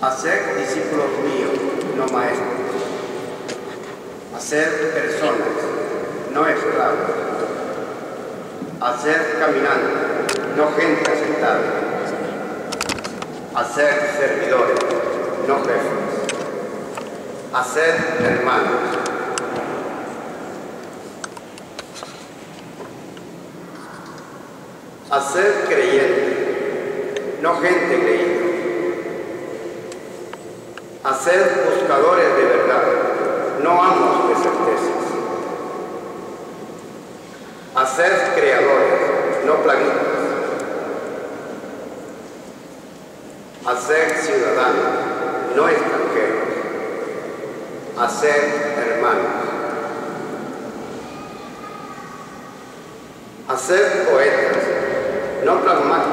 Tá a SEG Haced buscadores de verdad, no amos de certezas. Haced creadores, no plaguistas. Haced ciudadanos, no extranjeros. Haced hermanos. Haced poetas, no pragmáticos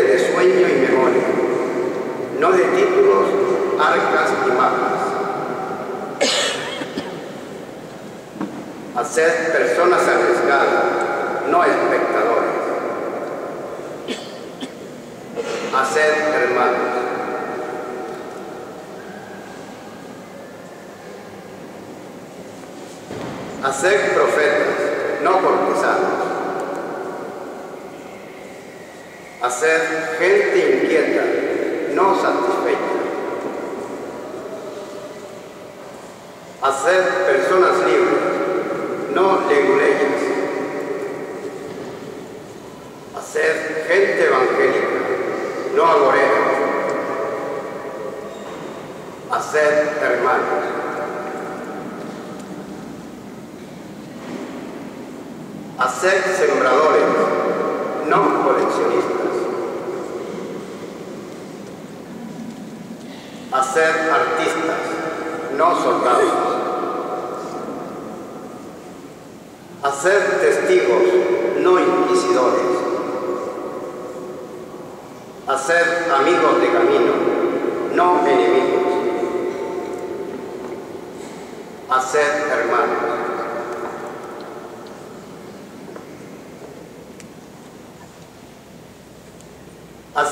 de sueño y memoria, no de títulos, arcas y mapas. Hacer personas arriesgadas, no espectadores. Hacer hermanos. Hacer profetas, no por a ser gente inquieta, no satisfecha, a ser personas libres, no leguleyas, a ser gente evangélica, no agorera, a ser hermanos. a ser sembradores, no coleccionistas. ser artistas, no soldados. A ser testigos, no inquisidores. A ser amigos de camino, no enemigos. A ser hermanos. A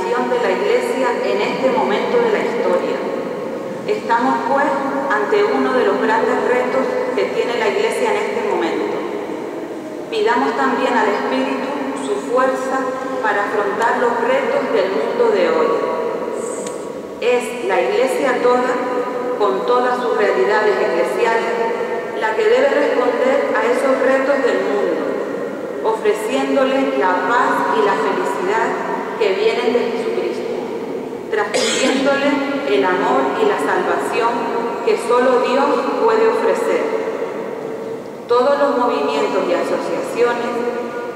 de la Iglesia en este momento de la historia. Estamos pues ante uno de los grandes retos que tiene la Iglesia en este momento. Pidamos también al Espíritu su fuerza para afrontar los retos del mundo de hoy. Es la Iglesia toda, con todas sus realidades eclesiales, la que debe responder a esos retos del mundo, ofreciéndole la paz y la felicidad que vienen de Jesucristo, transmitiéndole el amor y la salvación que solo Dios puede ofrecer. Todos los movimientos y asociaciones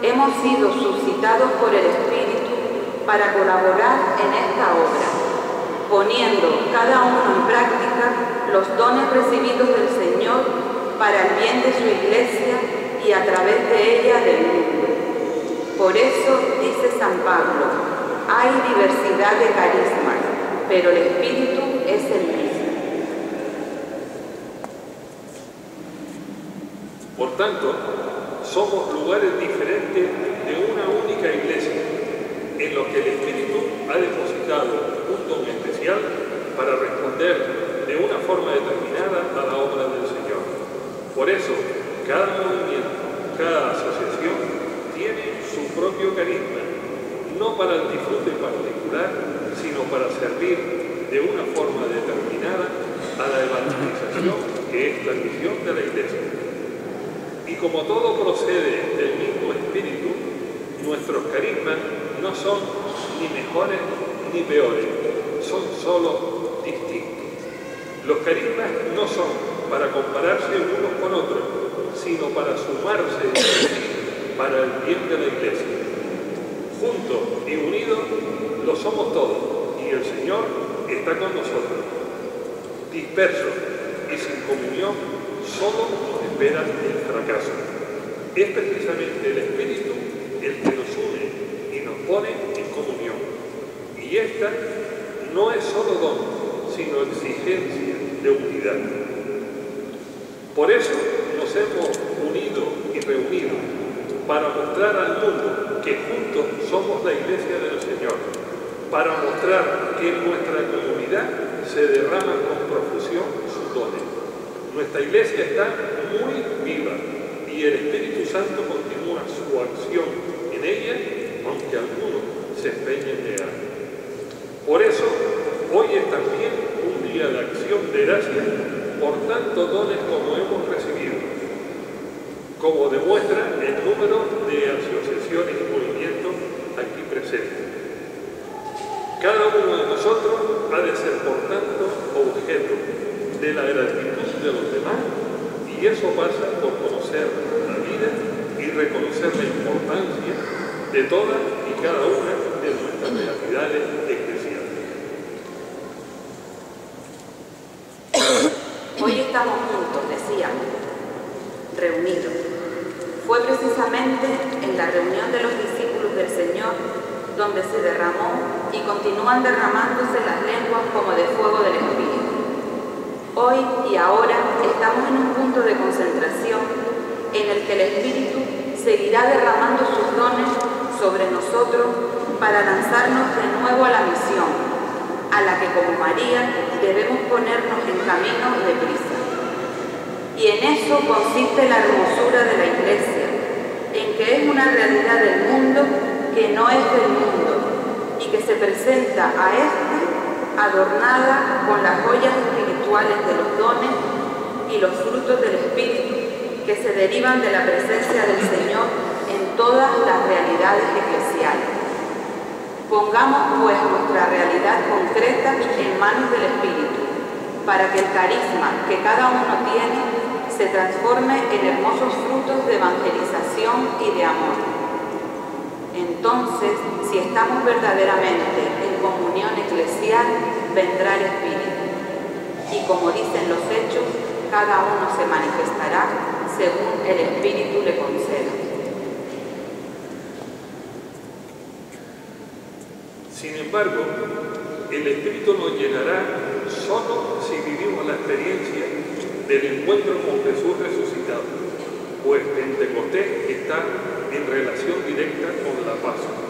hemos sido suscitados por el Espíritu para colaborar en esta obra, poniendo cada uno en práctica los dones recibidos del Señor para el bien de su iglesia y a través de ella del mundo. Por eso dice San Pablo, hay diversidad de carismas, pero el espíritu es el mismo. Por tanto, somos lugares diferentes de una única iglesia, en los que el Espíritu ha depositado un don especial para responder de una forma determinada a la obra del Señor. Por eso, cada movimiento, cada asociación tiene su propio carisma no para el disfrute particular, sino para servir de una forma determinada a la evangelización, que es la misión de la Iglesia. Y como todo procede del mismo Espíritu, nuestros carismas no son ni mejores ni peores, son solo distintos. Los carismas no son para compararse unos con otros, sino para sumarse para el bien de la Iglesia. Juntos y unidos lo somos todos y el Señor está con nosotros. Dispersos y sin comunión, solo nos espera el fracaso. Es precisamente el Espíritu el que nos une y nos pone en comunión. Y esta no es solo don, sino exigencia de unidad. Por eso nos hemos unido y reunido para mostrar al mundo que juntos somos la iglesia del Señor, para mostrar que en nuestra comunidad se derraman con profusión sus dones. Nuestra iglesia está muy viva y el Espíritu Santo continúa su acción en ella, aunque algunos se empeñen en negar. Por eso, hoy es también un día de acción de gracias por tantos dones como hemos recibido, como demuestra el número de asociaciones y movimientos aquí presentes. Cada uno de nosotros ha de ser, por tanto, objeto de la gratitud de los demás y eso pasa por conocer la vida y reconocer la importancia de todas y cada una de nuestras realidades eclesiales. Hoy estamos juntos, decíamos, reunidos. Fue precisamente en la reunión de los discípulos del Señor donde se derramó y continúan derramándose las lenguas como de fuego del Espíritu. Hoy y ahora estamos en un punto de concentración en el que el Espíritu seguirá derramando sus dones sobre nosotros para lanzarnos de nuevo a la misión, a la que como María debemos ponernos en camino de prisa. Y en eso consiste la hermosura de la Iglesia, en que es una realidad del mundo que no es del mundo que se presenta a este adornada con las joyas espirituales de los dones y los frutos del Espíritu que se derivan de la presencia del Señor en todas las realidades eclesiales. Pongamos pues nuestra realidad concreta en manos del Espíritu, para que el carisma que cada uno tiene se transforme en hermosos frutos de evangelización y de amor. Entonces, si estamos verdaderamente en comunión eclesial, vendrá el Espíritu. Y como dicen los hechos, cada uno se manifestará según el Espíritu le conceda. Sin embargo, el Espíritu nos llenará solo si vivimos la experiencia del encuentro con Jesús resucitado, pues Pentecostés está en relación directa con la Pascua.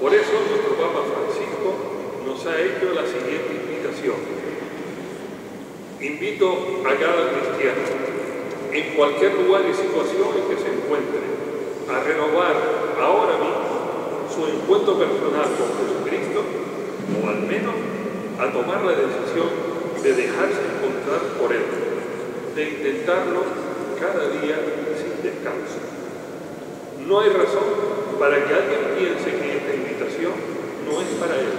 Por eso nuestro Papa Francisco nos ha hecho la siguiente invitación. Invito a cada cristiano, en cualquier lugar y situación en que se encuentre, a renovar ahora mismo su encuentro personal con Jesucristo, o al menos a tomar la decisión de dejarse encontrar por Él, de intentarlo cada día sin descanso. No hay razón para que alguien piense que esta invitación no es para él,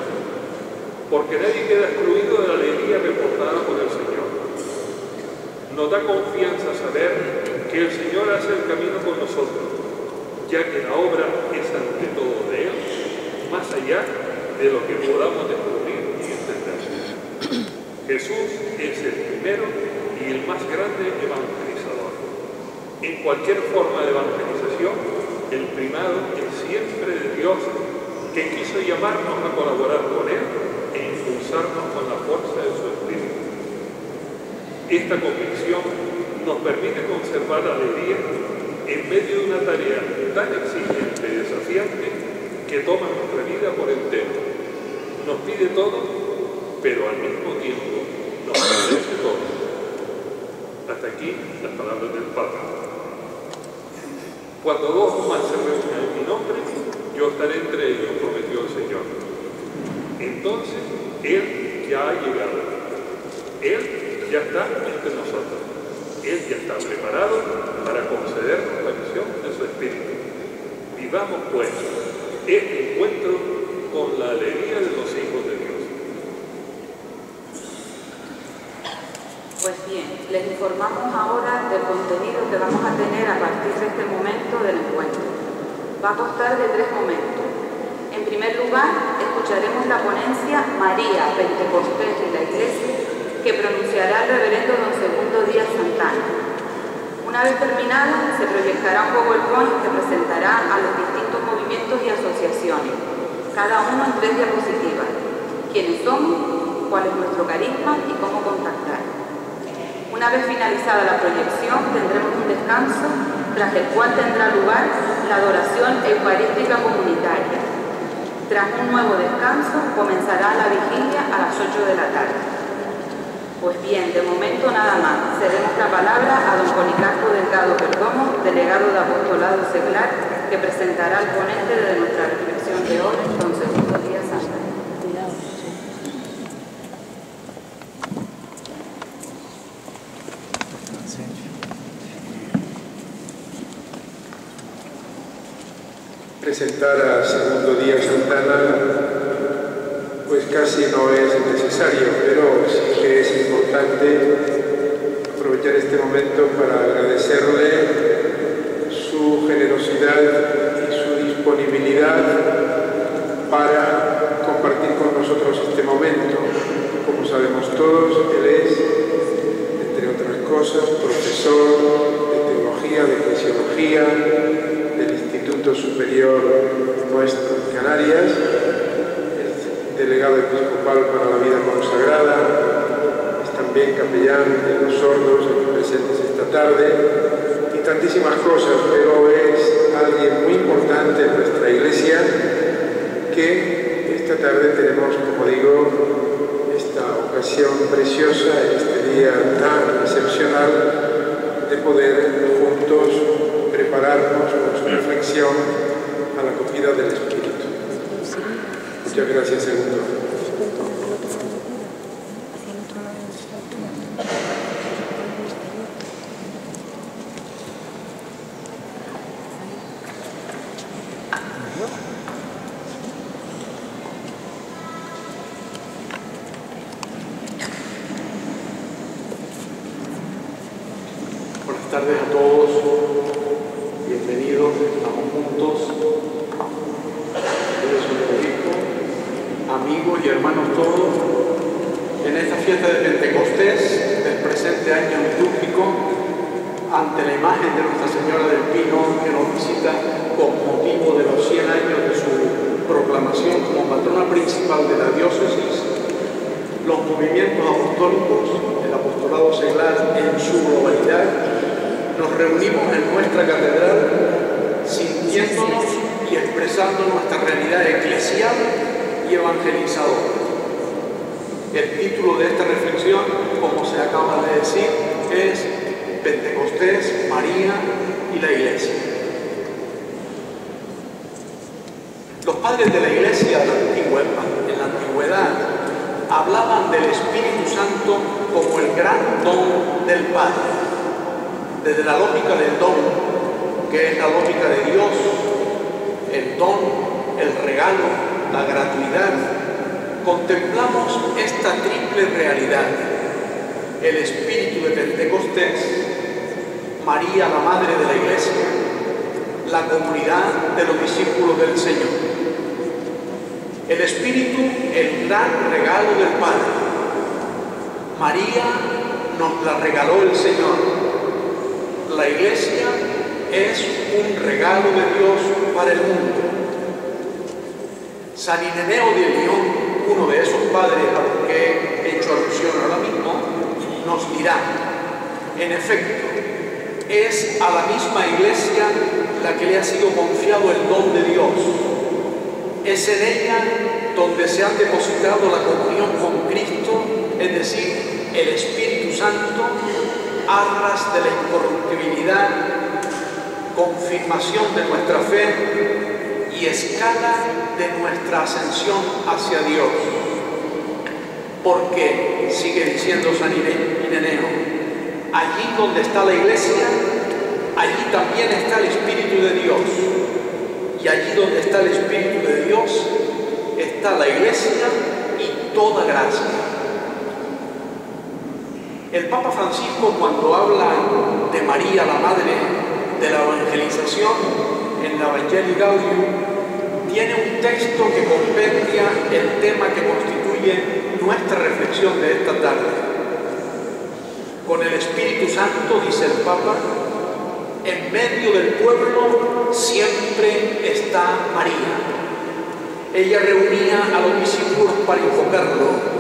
porque nadie queda excluido de la alegría reportada por el Señor. Nos da confianza saber que el Señor hace el camino con nosotros, ya que la obra es ante todo de Él, más allá de lo que podamos descubrir y entender. Jesús es el primero y el más grande evangelizador. En cualquier forma de evangelización, el primado es siempre de Dios, que quiso llamarnos a colaborar con Él e impulsarnos con la fuerza de su Espíritu. Esta convicción nos permite conservar la alegría en medio de una tarea tan exigente y desafiante que toma nuestra vida por entero. Nos pide todo, pero al mismo tiempo nos ofrece todo. Hasta aquí las palabras del Papa. Cuando dos o más se reúnen en mi nombre, yo estaré entre ellos, prometió el Señor. Entonces, Él ya ha llegado. Él ya está entre nosotros. Él ya está preparado para concedernos la visión de su Espíritu. Vivamos pues este encuentro con la alegría de los hijos de Dios. Pues bien, les informamos ahora del contenido que vamos a tener a partir de este momento del encuentro. Va a constar de tres momentos. En primer lugar, escucharemos la ponencia María, Pentecostés y la Iglesia, que pronunciará el reverendo don Segundo Díaz Santana. Una vez terminada, se proyectará un PowerPoint que presentará a los distintos movimientos y asociaciones, cada uno en tres diapositivas. ¿Quiénes somos? ¿Cuál es nuestro carisma? y cómo contactar? Una vez finalizada la proyección, tendremos un descanso, tras el cual tendrá lugar la adoración eucarística comunitaria. Tras un nuevo descanso, comenzará la vigilia a las 8 de la tarde. Pues bien, de momento nada más. Cedemos la palabra a don Policarpo Delgado Perdomo, delegado de Apostolado Seglar, que presentará al ponente de nuestra reflexión de hoy, don Segundo Díaz Santa. Presentar a Segundo Díaz Santana, pues casi no es necesario, pero sí que es importante aprovechar este momento para agradecerle su generosidad y su disponibilidad para compartir con nosotros este momento. Como sabemos todos, él es, entre otras cosas, profesor de teología, de eclesiología, del Instituto Superior nuestro en Canarias, es delegado episcopal para la vida consagrada, es también capellán de los sordos aquí presentes esta tarde y tantísimas cosas, pero es alguien muy importante en nuestra iglesia que esta tarde tenemos, como digo, esta ocasión preciosa, este día tan excepcional de poder juntos prepararnos con su reflexión acogida del Espíritu. Muchas gracias, Segundo. Buenas tardes a todos, bienvenidos, estamos juntos. Yo soy Federico, amigos y hermanos todos, en esta fiesta de Pentecostés del presente año litúrgico, ante la imagen de Nuestra Señora del Pino que nos visita con motivo de los 100 años de su proclamación como patrona principal de la diócesis, los movimientos apostólicos, el apostolado seglar en su globalidad, nos reunimos en nuestra catedral sintiéndonos y expresando nuestra realidad eclesial y evangelizadora. El título de esta reflexión, como se acaba de decir, es Pentecostés, María y la Iglesia. Los padres de la Iglesia en la antigüedad hablaban del Espíritu Santo como el gran don del Padre, desde la lógica del don, que es la lógica de Dios, el don, el regalo, la gratuidad, contemplamos esta triple realidad, el Espíritu de Pentecostés, María, la Madre de la Iglesia, la comunidad de los discípulos del Señor. El Espíritu, el gran regalo del Padre. María nos la regaló el Señor. La Iglesia es un regalo de Dios para el mundo. San Ireneo de León, uno de esos padres a los que he hecho alusión ahora mismo, nos dirá, en efecto, Es a la misma iglesia la que le ha sido confiado el don de Dios. Es en ella donde se ha depositado la comunión con Cristo, es decir, el Espíritu Santo, arras de la incorruptibilidad, confirmación de nuestra fe y escala de nuestra ascensión hacia Dios. Porque, sigue diciendo San Ireneo, allí donde está la iglesia, allí también está el Espíritu de Dios. Y allí donde está el Espíritu de Dios, está la iglesia y toda gracia. El Papa Francisco cuando habla de María, la Madre de la Evangelización, en la Evangelii Gaudium, tiene un texto que compendia el tema que constituye nuestra reflexión de esta tarde. Con el Espíritu Santo, dice el Papa, en medio del pueblo siempre está María. Ella reunía a los discípulos para invocarlo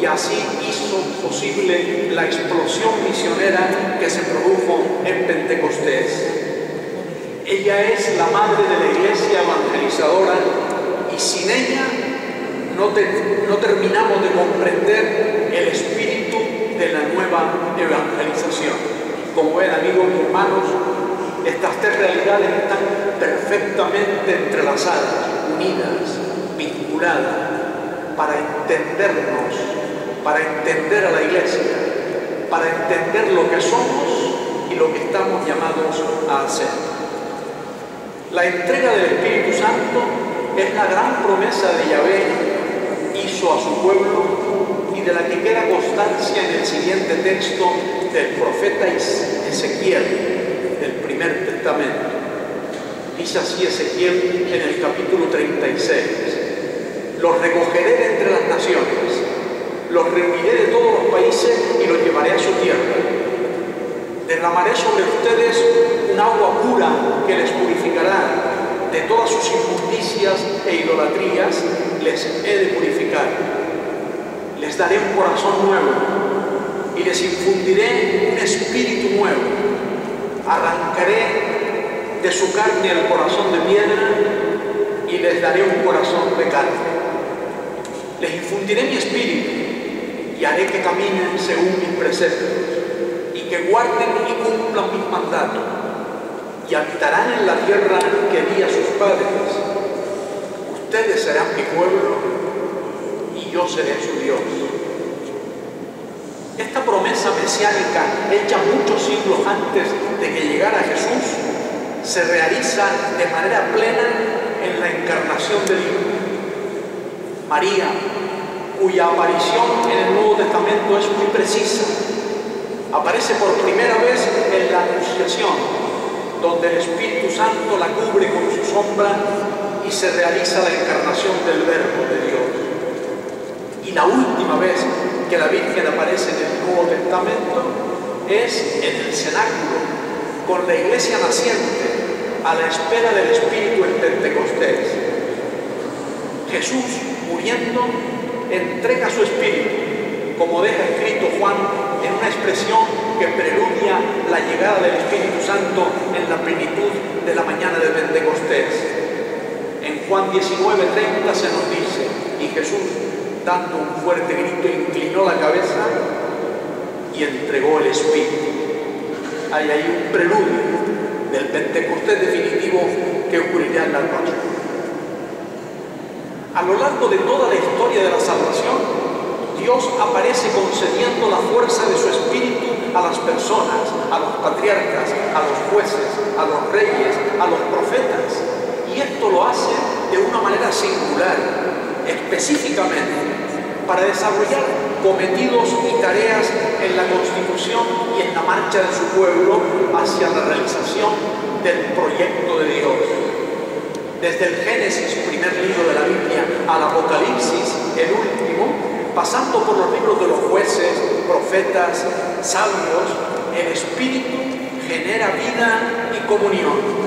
y así hizo posible la explosión misionera que se produjo en Pentecostés. Ella es la madre de la iglesia evangelizadora y sin ella no, te- no terminamos de comprender el espíritu de la nueva evangelización. Como ven amigos y hermanos, estas tres realidades están perfectamente entrelazadas, unidas, vinculadas, para entendernos, para entender a la iglesia, para entender lo que somos y lo que estamos llamados a hacer. La entrega del Espíritu Santo es la gran promesa de Yahvé hizo a su pueblo y de la que queda constancia en el siguiente texto del profeta Ezequiel primer testamento. Dice así Ezequiel en el capítulo 36. Los recogeré de entre las naciones, los reuniré de todos los países y los llevaré a su tierra. Derramaré sobre ustedes un agua pura que les purificará. De todas sus injusticias e idolatrías les he de purificar. Les daré un corazón nuevo y les infundiré un espíritu nuevo. Arrancaré de su carne el corazón de piedra y les daré un corazón de carne. Les infundiré mi espíritu y haré que caminen según mis preceptos y que guarden y cumplan mis mandatos y habitarán en la tierra que di a sus padres. Ustedes serán mi pueblo y yo seré su Dios. Esta promesa mesiánica, hecha muchos siglos antes de que llegara Jesús, se realiza de manera plena en la encarnación del Hijo. María, cuya aparición en el Nuevo Testamento es muy precisa, aparece por primera vez en la Anunciación, donde el Espíritu Santo la cubre con su sombra y se realiza la encarnación del Verbo de Dios. Y la última vez que la Virgen aparece en el Nuevo Testamento es en el cenáculo, con la iglesia naciente, a la espera del Espíritu en Pentecostés. Jesús, muriendo, entrega su Espíritu, como deja escrito Juan en una expresión que preludia la llegada del Espíritu Santo en la plenitud de la mañana de Pentecostés. En Juan 19:30 se nos dice, y Jesús, dando un fuerte grito, inclinó la cabeza y entregó el Espíritu. Hay ahí un preludio del Pentecostés definitivo que ocurrirá en la noche. A lo largo de toda la historia de la salvación, Dios aparece concediendo la fuerza de su Espíritu a las personas, a los patriarcas, a los jueces, a los reyes, a los profetas. Y esto lo hace de una manera singular, específicamente, para desarrollar cometidos y tareas en la constitución y en la marcha de su pueblo hacia la realización del proyecto de Dios. Desde el Génesis, primer libro de la Biblia, al Apocalipsis, el último, pasando por los libros de los jueces, profetas, sabios, el Espíritu genera vida y comunión.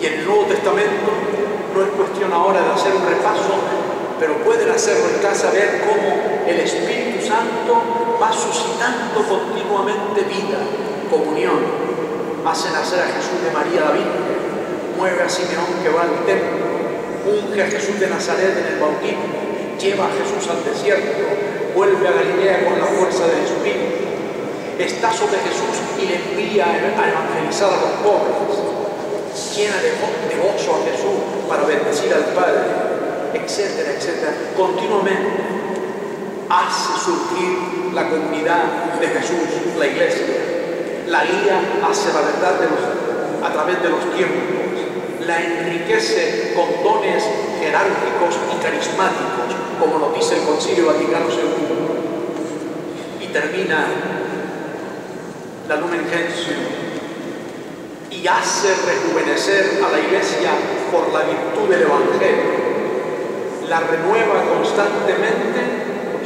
Y en el Nuevo Testamento no es cuestión ahora de hacer un repaso, pero pueden hacerlo en casa, ver cómo el Espíritu Santo va suscitando continuamente vida, comunión. hace nacer a Jesús de María la Virgen, mueve a Simeón que va al templo, unge a Jesús de Nazaret en el bautismo, lleva a Jesús al desierto, vuelve a Galilea con la fuerza del Espíritu, está sobre Jesús y le envía a evangelizar a los pobres, llena de, de gozo a Jesús para bendecir al Padre, etcétera, etcétera, continuamente hace surgir la comunidad de Jesús, la iglesia, la guía hacia la verdad de a través de los tiempos, la enriquece con dones jerárquicos y carismáticos, como nos dice el Concilio Vaticano II. Y termina la Lumen Gentium y hace rejuvenecer a la iglesia por la virtud del Evangelio. La renueva constantemente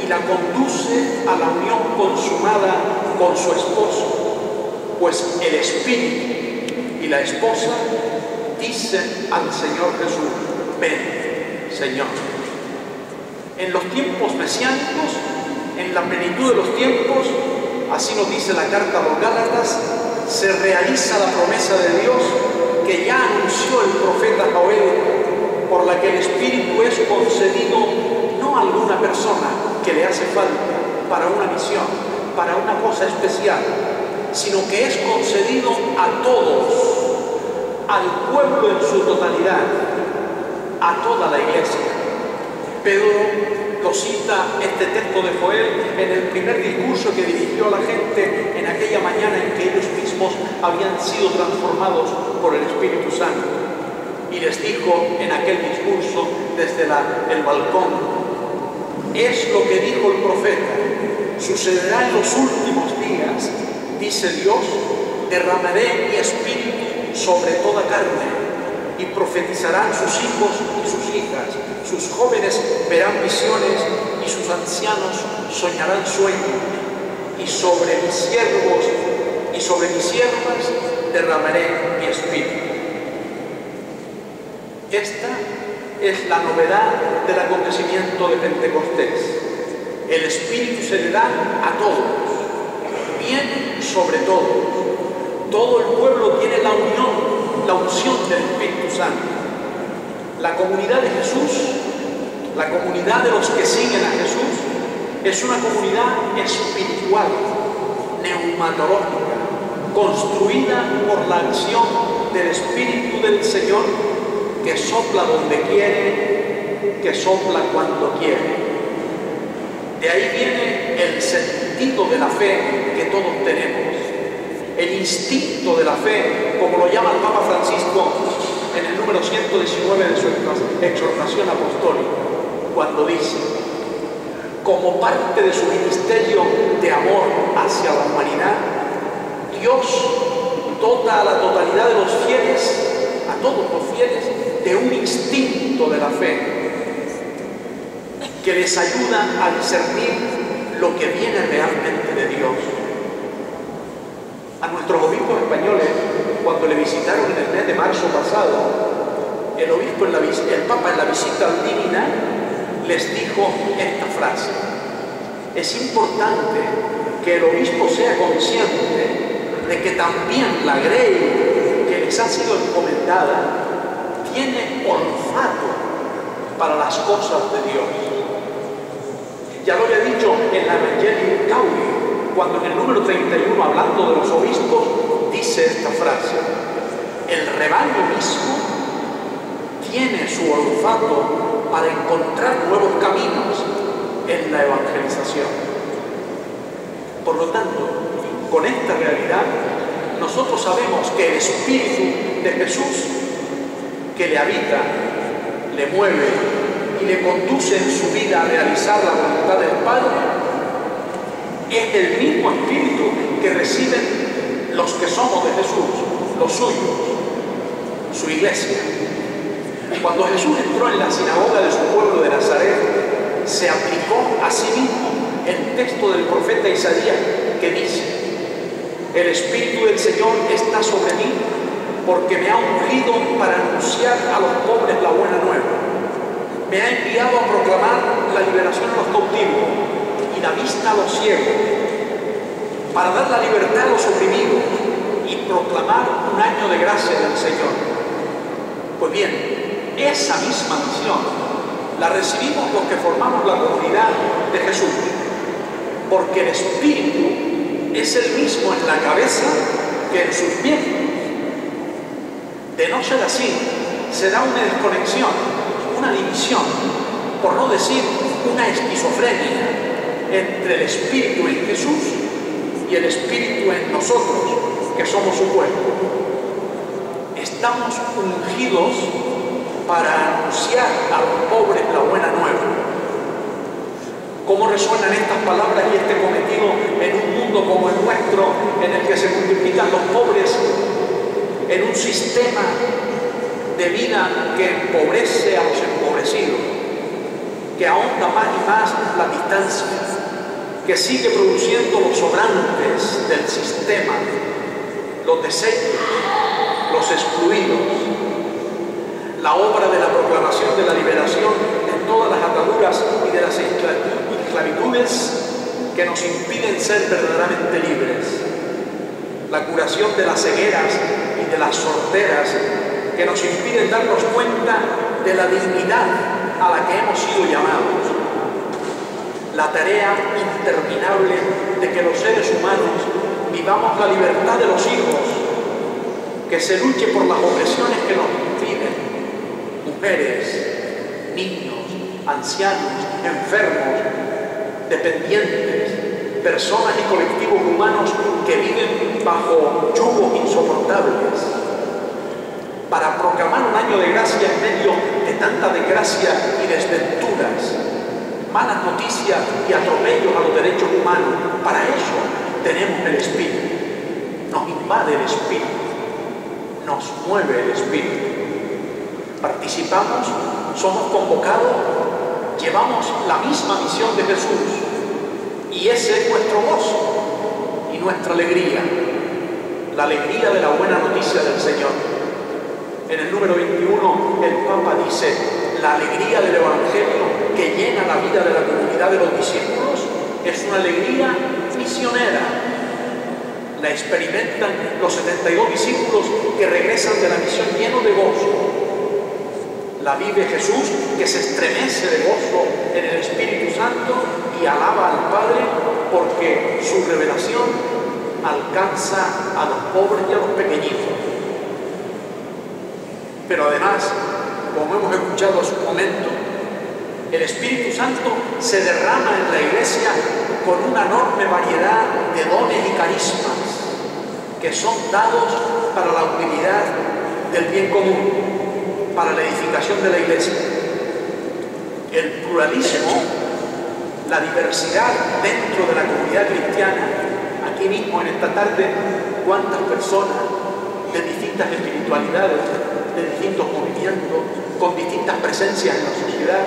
y la conduce a la unión consumada con su esposo, pues el espíritu y la esposa dicen al Señor Jesús, ven, Señor. En los tiempos mesiánicos, en la plenitud de los tiempos, así nos dice la carta a los Gálatas, se realiza la promesa de Dios que ya anunció el profeta Joel, por la que el Espíritu es concedido no a alguna persona que le hace falta para una misión, para una cosa especial, sino que es concedido a todos, al pueblo en su totalidad, a toda la iglesia. Pedro lo cita este texto de Joel en el primer discurso que dirigió a la gente en aquella mañana en que ellos mismos habían sido transformados por el Espíritu Santo. Y les dijo en aquel discurso desde el balcón, es lo que dijo el profeta, sucederá en los últimos días, dice Dios, derramaré mi espíritu sobre toda carne y profetizarán sus hijos y sus hijas, sus jóvenes verán visiones y sus ancianos soñarán sueños y sobre mis siervos y sobre mis siervas derramaré mi espíritu. Esta es la novedad del acontecimiento de Pentecostés. El Espíritu se le da a todos, bien sobre todos. Todo el pueblo tiene la unión, la unción del Espíritu Santo. La comunidad de Jesús, la comunidad de los que siguen a Jesús, es una comunidad espiritual, neumatológica, construida por la acción del Espíritu del Señor que sopla donde quiere, que sopla cuando quiere. De ahí viene el sentido de la fe que todos tenemos, el instinto de la fe, como lo llama el Papa Francisco en el número 119 de su exhortación apostólica, cuando dice, como parte de su ministerio de amor hacia la humanidad, Dios dota a la totalidad de los fieles, a todos los fieles, de un instinto de la fe que les ayuda a discernir lo que viene realmente de Dios. A nuestros obispos españoles, cuando le visitaron en el mes de marzo pasado, el obispo, en la, el Papa en la visita Divina, les dijo esta frase. Es importante que el obispo sea consciente de que también la grey que les ha sido encomendada tiene olfato para las cosas de Dios. Ya lo había dicho en la Evangelii Gaudi, cuando en el número 31, hablando de los obispos, dice esta frase, el rebaño mismo tiene su olfato para encontrar nuevos caminos en la evangelización. Por lo tanto, con esta realidad, nosotros sabemos que el Espíritu de Jesús que le habita, le mueve y le conduce en su vida a realizar la voluntad del Padre, es el mismo Espíritu que reciben los que somos de Jesús, los suyos, su iglesia. Cuando Jesús entró en la sinagoga de su pueblo de Nazaret, se aplicó a sí mismo el texto del profeta Isaías que dice, el Espíritu del Señor está sobre mí porque me ha ungido para anunciar a los pobres la buena nueva. Me ha enviado a proclamar la liberación a los cautivos y la vista a los ciegos, para dar la libertad a los oprimidos y proclamar año de gracia del Señor. Pues bien, esa misma misión la recibimos los que formamos la comunidad de Jesús, porque el Espíritu es el mismo en la cabeza que en sus miembros. De no ser así, será una desconexión, una división, por no decir una esquizofrenia entre el Espíritu en Jesús y el Espíritu en nosotros, que somos su cuerpo. Estamos ungidos para anunciar a los pobres la buena nueva. ¿Cómo resuenan estas palabras y este cometido en un mundo como el nuestro, en el que se multiplican los pobres en un sistema de vida que empobrece a los empobrecidos, que ahonda más y más la distancia, que sigue produciendo los sobrantes del sistema, los desechos, los excluidos, la obra de la proclamación de la liberación de todas las ataduras y de las esclavitudes que nos impiden ser verdaderamente libres, la curación de las cegueras y de las sorteras que nos impiden darnos cuenta de la dignidad a la que hemos sido llamados. La tarea interminable de que los seres humanos vivamos la libertad de los hijos, que se luche por las opresiones que nos impiden, mujeres, niños, ancianos, enfermos, dependientes, personas y colectivos humanos que viven bajo yugos insoportables, para proclamar un año de gracia en medio de tanta desgracia y desventuras, malas noticias y atropellos a los derechos humanos. Para eso tenemos el Espíritu. Nos invade el Espíritu, nos mueve el Espíritu. Participamos, somos convocados, llevamos la misma misión de Jesús y ese es nuestro gozo y nuestra alegría, la alegría de la buena noticia del Señor. En el número 21 el Papa dice, la alegría del Evangelio que llena la vida de la comunidad de los discípulos es una alegría misionera. La experimentan los 72 discípulos que regresan de la misión llenos de gozo. La vive Jesús que se estremece de gozo en el Espíritu Santo y alaba al Padre porque su revelación alcanza a los pobres y a los pequeñitos. Pero además, como hemos escuchado hace un momento, el Espíritu Santo se derrama en la iglesia con una enorme variedad de dones y carismas que son dados para la utilidad del bien común, para la edificación de la iglesia. El pluralismo, la diversidad dentro de la comunidad cristiana, aquí mismo en esta tarde, cuántas personas de distintas espiritualidades, de distintos movimientos, con distintas presencias en la sociedad,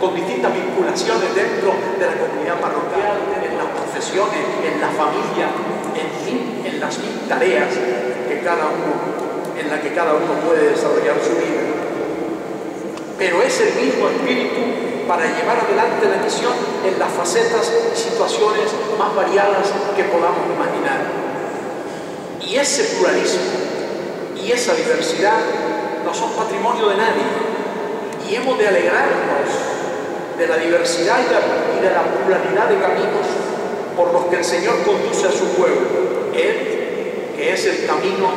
con distintas vinculaciones dentro de la comunidad parroquial, en las profesiones, en la familia, en fin, en las tareas que cada uno, en la que cada uno puede desarrollar su vida. Pero es el mismo espíritu para llevar adelante la misión en las facetas y situaciones más variadas que podamos imaginar. Y ese pluralismo y esa diversidad no son patrimonio de nadie. Y hemos de alegrarnos de la diversidad y de la pluralidad de caminos por los que el Señor conduce a su pueblo. Él, que es el camino,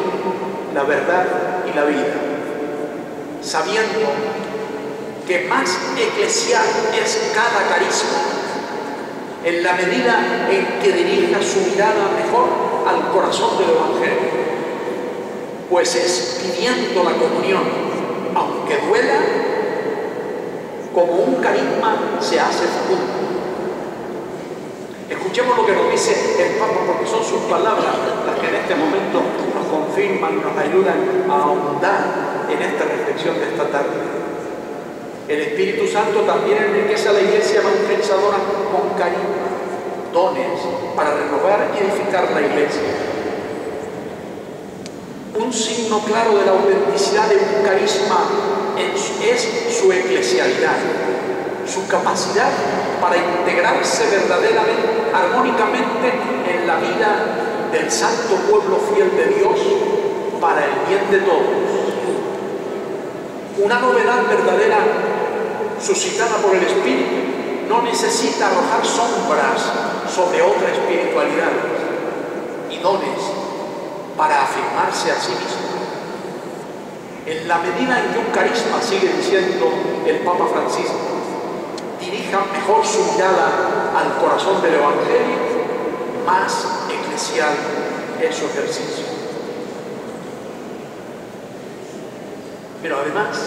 la verdad y la vida. Sabiendo que más eclesial es cada carisma, en la medida en que dirija su mirada mejor al corazón del Evangelio pues es pidiendo la comunión, aunque duela, como un carisma se hace fecundo. Escuchemos lo que nos dice el Papa, porque son sus palabras las que en este momento nos confirman y nos ayudan a ahondar en esta reflexión de esta tarde. El Espíritu Santo también enriquece a la iglesia evangelizadora con carisma, dones, para renovar y edificar la iglesia un signo claro de la autenticidad de un carisma es su eclesialidad, su capacidad para integrarse verdaderamente, armónicamente en la vida del santo pueblo fiel de Dios, para el bien de todos. Una novedad verdadera suscitada por el Espíritu no necesita arrojar sombras sobre otra espiritualidad y dones para afirmarse a sí mismo. En la medida en que un carisma, sigue diciendo el Papa Francisco, dirija mejor su mirada al corazón del Evangelio, más eclesial es su ejercicio. Pero además,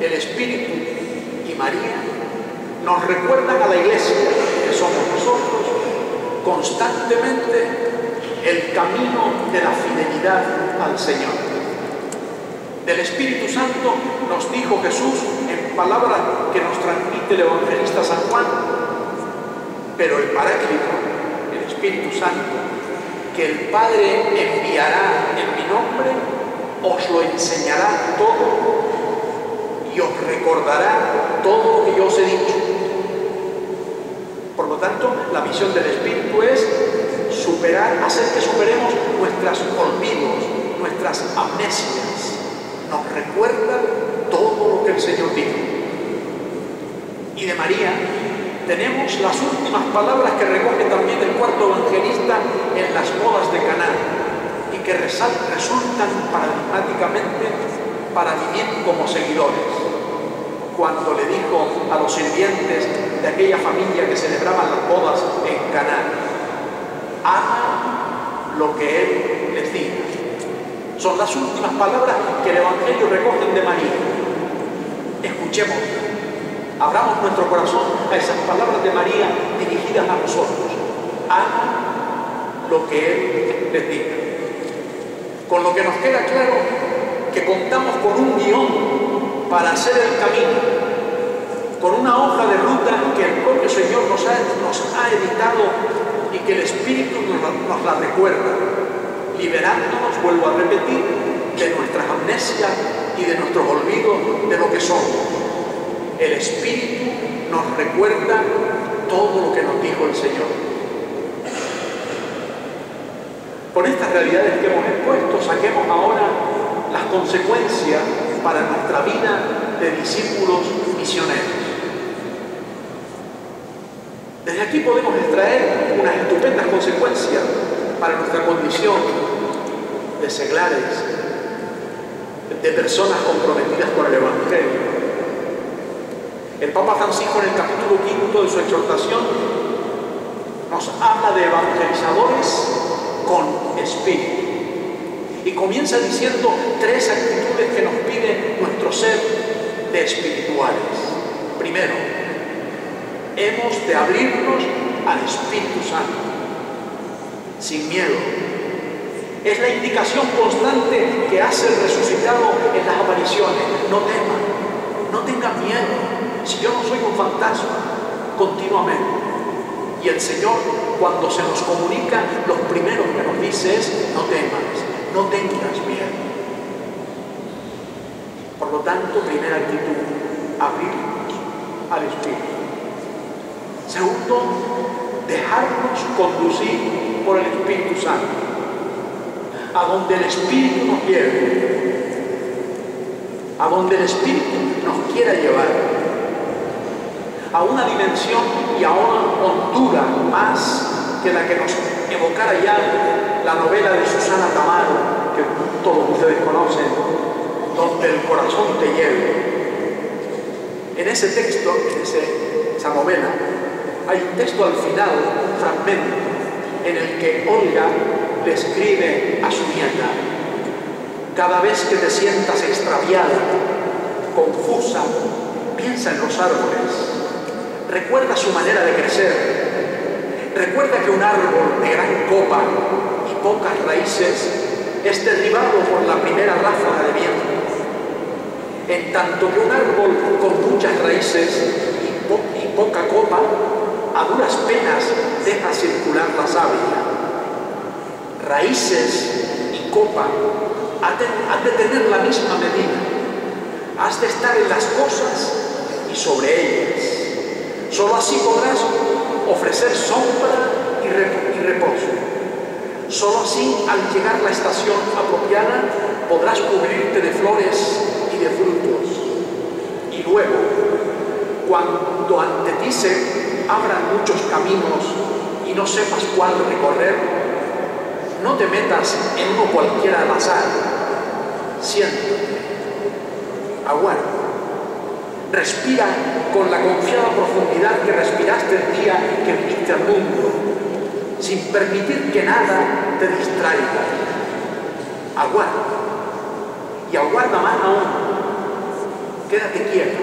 el Espíritu y María nos recuerdan a la iglesia, que somos nosotros, constantemente el camino de la fidelidad al Señor. Del Espíritu Santo nos dijo Jesús en palabras que nos transmite el evangelista San Juan, pero el Paráclito, el Espíritu Santo, que el Padre enviará en mi nombre, os lo enseñará todo y os recordará todo lo que yo os he dicho. Por lo tanto, la misión del Espíritu es superar, hacer que superemos nuestros olvidos, nuestras amnesias. Nos recuerda todo lo que el Señor dijo. Y de María tenemos las últimas palabras que recoge también el cuarto evangelista en las bodas de Caná y que resultan paradigmáticamente para vivir como seguidores. Cuando le dijo a los sirvientes de aquella familia que celebraban las bodas en Caná, haga lo que Él les diga. Son las últimas palabras que el Evangelio recoge de María. Escuchemos, abramos nuestro corazón a esas palabras de María dirigidas a nosotros. Haga lo que Él les diga. Con lo que nos queda claro que contamos con un guion para hacer el camino, con una hoja de ruta que el propio Señor nos ha, editado y que el Espíritu nos, nos la recuerda, liberándonos, vuelvo a repetir, de nuestras amnesias y de nuestros olvidos de lo que somos. El Espíritu nos recuerda todo lo que nos dijo el Señor. Con estas realidades que hemos expuesto, saquemos ahora las consecuencias para nuestra vida de discípulos misioneros. Desde aquí podemos extraer unas estupendas consecuencias para nuestra condición de seglares, de personas comprometidas con el Evangelio. El Papa Francisco en el capítulo quinto de su exhortación nos habla de evangelizadores con espíritu. Y comienza diciendo tres actitudes que nos pide nuestro ser de espirituales. Primero, hemos de abrirnos al Espíritu Santo, sin miedo. Es la indicación constante que hace el resucitado en las apariciones. No teman, no tengan miedo. Si yo no soy un fantasma, continuamente. Y el Señor, cuando se nos comunica, lo primero que nos dice es, no temas, no tengas miedo. Por lo tanto, primera actitud, abrirnos al Espíritu. Segundo, dejarnos conducir por el Espíritu Santo, a donde el Espíritu nos lleve, a donde el Espíritu nos quiera llevar a una dimensión y a una hondura más que la que nos evocara ya la novela de Susana Tamaro, que todos ustedes conocen, donde el corazón te lleve. En ese texto, en esa novela, hay un texto al final, un fragmento, en el que Olga le escribe a su nieta, cada vez que te sientas extraviada, confusa, piensa en los árboles, recuerda su manera de crecer, recuerda que un árbol de gran copa y pocas raíces es derribado por la primera ráfaga de viento, en tanto que un árbol con muchas raíces y, poca copa a duras penas deja circular la savia. Raíces y copa han de tener la misma medida. Has de estar en las cosas y sobre ellas. Solo así podrás ofrecer sombra y reposo. Solo así, al llegar la estación apropiada, podrás cubrirte de flores y de frutos. Y luego, cuando ante ti se abran muchos caminos y no sepas cuál recorrer, no te metas en uno cualquiera al azar. Siéntate, aguarda, respira con la confiada profundidad que respiraste el día que viniste al mundo, sin permitir que nada te distraiga. Aguarda, y aguarda más aún. Quédate quieta,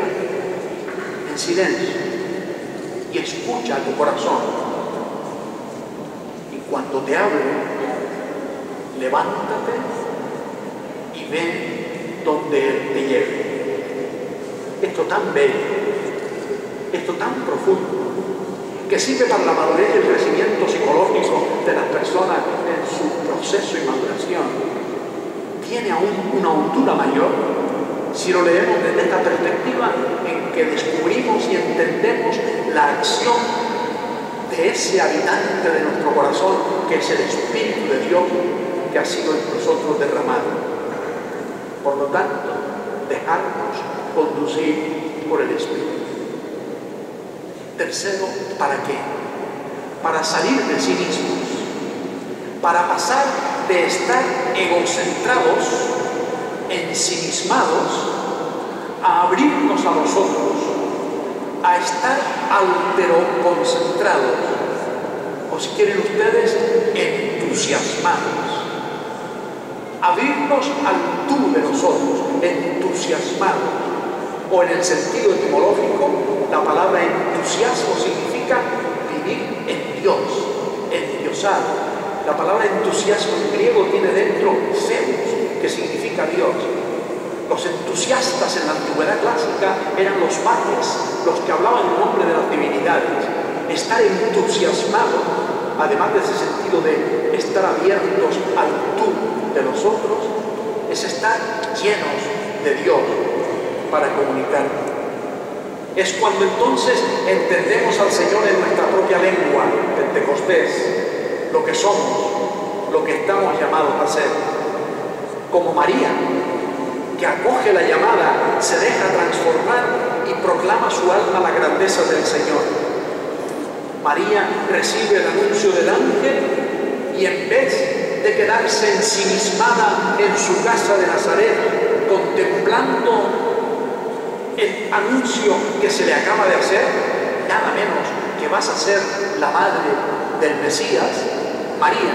en silencio, y escucha a tu corazón. Y cuando te hable, levántate y ve donde Él te lleve. Esto tan bello, esto tan profundo, que sirve para la madurez y el crecimiento psicológico de las personas en su proceso y maduración, tiene aún una hondura mayor si lo leemos desde esta perspectiva en que descubrimos y entendemos la acción de ese habitante de nuestro corazón, que es el Espíritu de Dios que ha sido en nosotros derramado. Por lo tanto, dejarnos conducir por el Espíritu. Tercero, ¿para qué? Para salir de sí mismos, para pasar de estar egocentrados, ensimismados, a abrirnos a los otros, a estar alteroconcentrados, o si quieren ustedes, entusiasmados. Abrirnos al tú de nosotros, entusiasmados. O en el sentido etimológico, la palabra entusiasmo significa vivir en Dios, endiosado. La palabra entusiasmo en griego tiene dentro Zeus, que significa Dios. Los entusiastas en la antigüedad clásica eran los mates, los que hablaban en nombre de las divinidades. Estar entusiasmado, además de ese sentido de estar abiertos al tú de los otros, es estar llenos de Dios para comunicar. Es cuando entonces entendemos al Señor en nuestra propia lengua, Pentecostés, lo que somos, lo que estamos llamados a ser. Como María, que acoge la llamada, se deja transformar y proclama su alma la grandeza del Señor. María recibe el anuncio del ángel y en vez de quedarse ensimismada en su casa de Nazaret, contemplando el anuncio que se le acaba de hacer, nada menos que vas a ser la madre del Mesías, María,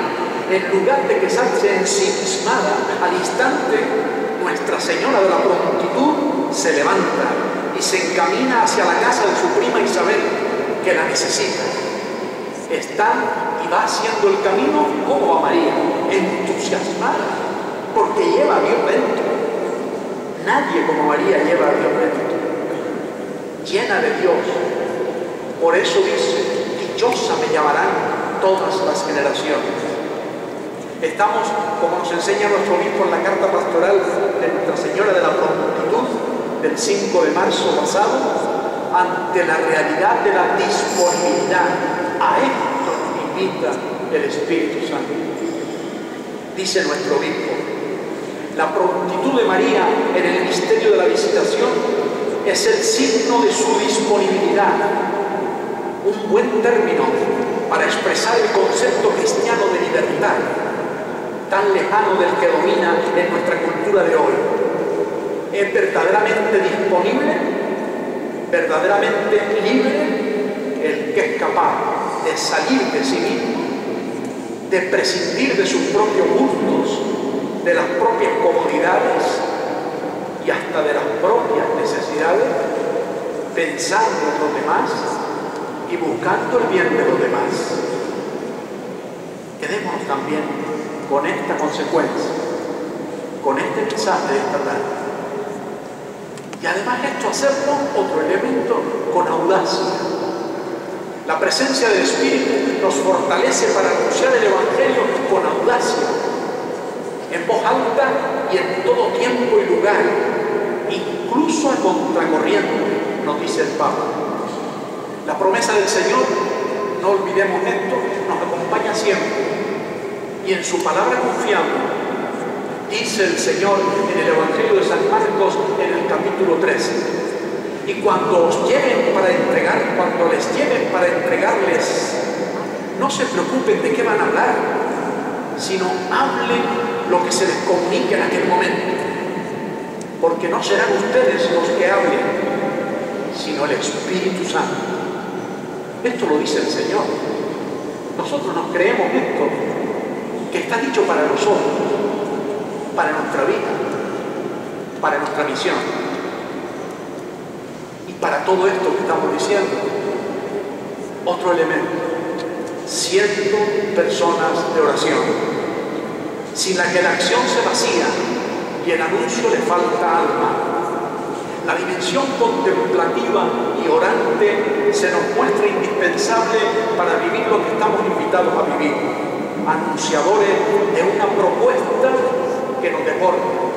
en lugar de quedarse ensimismada, al instante nuestra Señora de la Prontitud se levanta y se encamina hacia la casa de su prima Isabel, que la necesita. Está y va haciendo el camino como a María, entusiasmada, porque lleva a Dios dentro. Nadie como María lleva a Dios dentro. Llena de Dios. Por eso dice, dichosa me llamarán todas las generaciones. Estamos, como nos enseña nuestro obispo en la carta pastoral de Nuestra Señora de la Prontitud del 5 de marzo pasado, ante la realidad de la disponibilidad. A esto invita el Espíritu Santo. Dice nuestro obispo, la prontitud de María en el misterio de la visitación es el signo de su disponibilidad, un buen término para expresar el concepto cristiano de libertad, tan lejano del que domina en nuestra cultura de hoy. Es verdaderamente disponible, verdaderamente libre el que es capaz de salir de sí mismo, de prescindir de sus propios gustos, de las propias comodidades y hasta de las propias necesidades, pensando en los demás y buscando el bien de los demás. Quedémonos también con esta consecuencia, con este mensaje de esta tarde. Y además esto hacerlo, otro elemento, con audacia. La presencia del Espíritu nos fortalece para anunciar el Evangelio con audacia, en voz alta y en todo tiempo y lugar, incluso a contracorriente, nos dice el Papa. La promesa del Señor, no olvidemos esto, nos acompaña siempre. Y y en su palabra confiamos. Dice el Señor en el Evangelio de San Marcos en el capítulo 13. Y cuando os lleven para entregar, cuando les lleven para entregarles, no se preocupen de qué van a hablar, sino hablen lo que se les comunique en aquel momento. Porque no serán ustedes los que hablen, sino el Espíritu Santo. Esto lo dice el Señor. Nosotros nos creemos esto, que está dicho para nosotros, para nuestra vida, para nuestra misión. Y para todo esto que estamos diciendo, otro elemento, siendo personas de oración, sin la que la acción se vacía y el anuncio le falta alma. La dimensión contemplativa y orante se nos muestra indispensable para vivir lo que estamos invitados a vivir, anunciadores de una propuesta que nos deporta.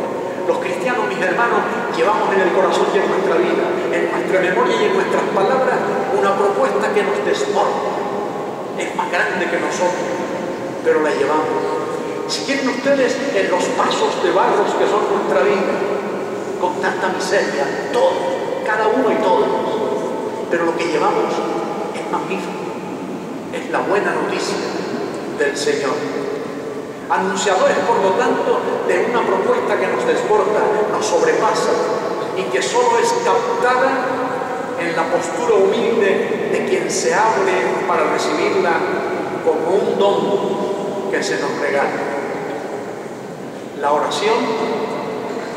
Los cristianos, mis hermanos, llevamos en el corazón y en nuestra vida, en nuestra memoria y en nuestras palabras, una propuesta que nos desborda. Es más grande que nosotros, pero la llevamos. Si quieren ustedes, en los pasos de barros que son nuestra vida, con tanta miseria, todos, cada uno y todos, pero lo que llevamos es magnífico, es la buena noticia del Señor. Anunciadores, por lo tanto, de una propuesta que nos desborda, nos sobrepasa y que solo es captada en la postura humilde de quien se abre para recibirla como un don que se nos regala. La oración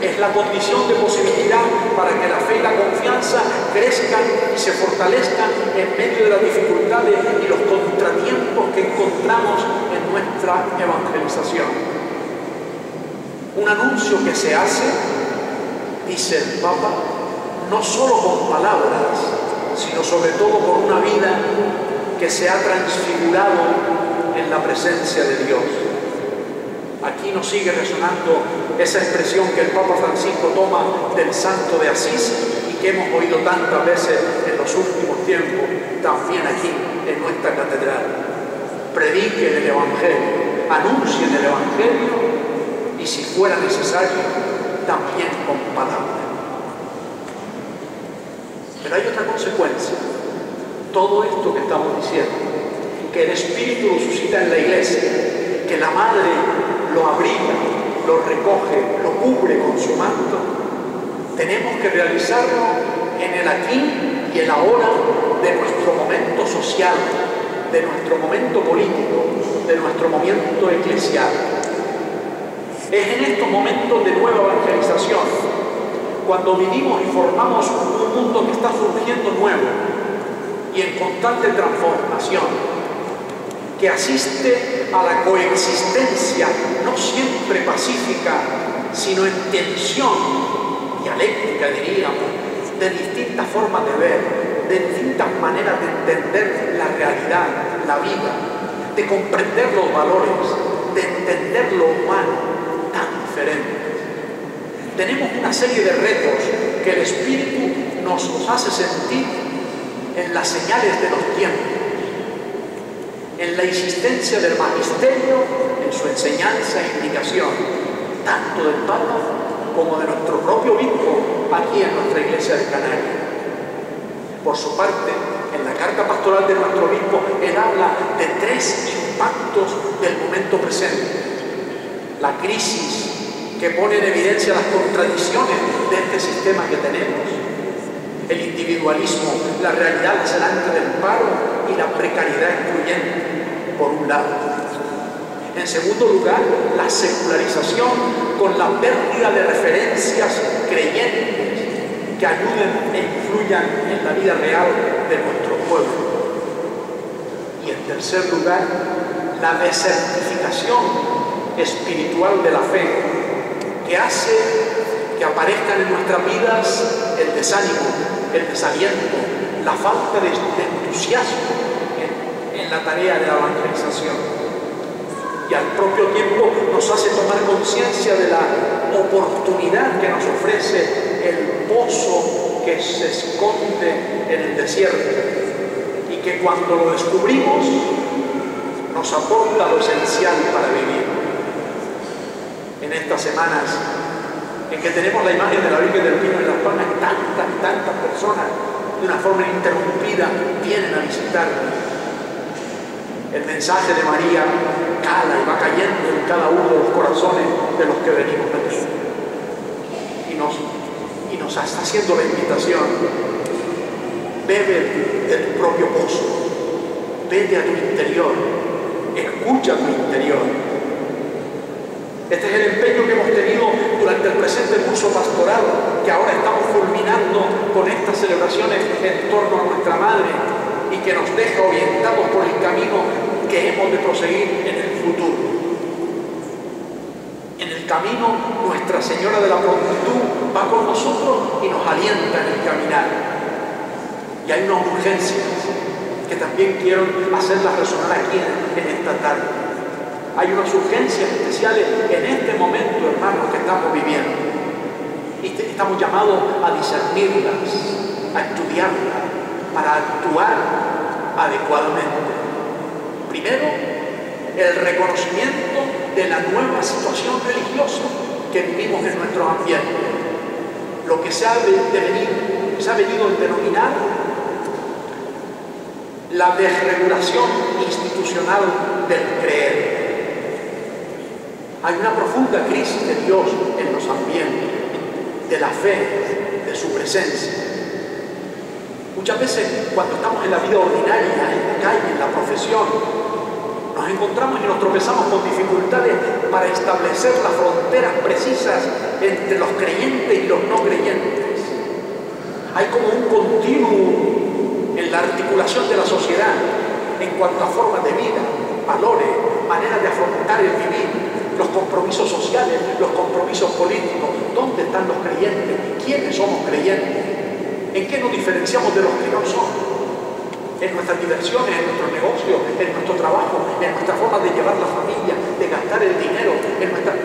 es la condición de posibilidad para que la fe y la confianza crezcan y se fortalezcan en medio de las dificultades y los contratiempos que encontramos en nuestra evangelización. Un anuncio que se hace, dice el Papa, no solo con palabras, sino sobre todo con una vida que se ha transfigurado en la presencia de Dios. Aquí nos sigue resonando esa expresión que el Papa Francisco toma del santo de Asís y que hemos oído tantas veces en los últimos tiempos, también aquí en nuestra catedral. Prediquen el Evangelio, anuncien el Evangelio y si fuera necesario, también con palabras. Pero hay otra consecuencia. Todo esto que estamos diciendo, que el Espíritu lo suscita en la iglesia, que la Madre lo abriga, lo recoge, lo cubre con su manto, tenemos que realizarlo en el aquí y el ahora de nuestro momento social, de nuestro momento político, de nuestro momento eclesial. Es en estos momentos de nueva evangelización, cuando vivimos y formamos un mundo que está surgiendo nuevo y en constante transformación, que asiste a la coexistencia no siempre pacífica, sino en tensión dialéctica, diríamos, de distintas formas de ver, de distintas maneras de entender la realidad, la vida, de comprender los valores, de entender lo humano tan diferente. Tenemos una serie de retos que el Espíritu nos hace sentir en las señales de los tiempos en la existencia del magisterio, en su enseñanza e indicación, tanto del Papa como de nuestro propio obispo aquí en nuestra iglesia de Canarias. Por su parte, en la carta pastoral de nuestro obispo, él habla de tres impactos del momento presente. La crisis que pone en evidencia las contradicciones de este sistema que tenemos, el individualismo, la realidad delante del paro y la precariedad excluyente, por un lado. En segundo lugar, la secularización con la pérdida de referencias creyentes que ayuden e influyan en la vida real de nuestro pueblo. Y en tercer lugar, la desertificación espiritual de la fe que hace que aparezcan en nuestras vidas el desánimo, el desaliento, la falta de, entusiasmo en, en la tarea de la evangelización. Y al propio tiempo nos hace tomar conciencia de la oportunidad que nos ofrece el pozo que se esconde en el desierto y que cuando lo descubrimos nos aporta lo esencial para vivir. en estas semanas en que tenemos la imagen de la Virgen del Pino en las palmas, tantas, tantas personas de una forma interrumpida vienen a visitarnos. El mensaje de María cala y va cayendo en cada uno de los corazones de los que venimos aquí. Y nos, y nos está haciendo la invitación. Bebe de tu propio pozo. Vete a tu interior. Escucha tu interior. Este es el empeño que hemos tenido durante el presente curso pastoral, que ahora estamos culminando con estas celebraciones en torno a nuestra Madre y que nos deja orientados por el camino que hemos de proseguir en el futuro. En el camino, Nuestra Señora de la Prontitud va con nosotros y nos alienta en el caminar. Y hay unas urgencias que también quiero hacerlas resonar aquí en esta tarde. Hay unas urgencias especiales en este momento, hermanos, que estamos viviendo. Y estamos llamados a discernirlas, a estudiarlas, para actuar adecuadamente. Primero, el reconocimiento de la nueva situación religiosa que vivimos en nuestro ambiente. Lo que se ha, devenido, se ha venido a denominar la desregulación institucional del creer. Hay una profunda crisis de Dios en los ambientes, de la fe, de su presencia. Muchas veces cuando estamos en la vida ordinaria, en la calle, en la profesión, nos encontramos y nos tropezamos con dificultades para establecer las fronteras precisas entre los creyentes y los no creyentes. Hay como un continuo en la articulación de la sociedad en cuanto a formas de vida, valores, maneras de afrontar el vivir, los compromisos sociales, los compromisos políticos. ¿Dónde están los creyentes? ¿Quiénes somos creyentes? ¿En qué nos diferenciamos de los que no son? En nuestras diversiones, en nuestros negocios, en nuestro trabajo, en nuestra forma de llevar la familia, de gastar el dinero, en nuestra...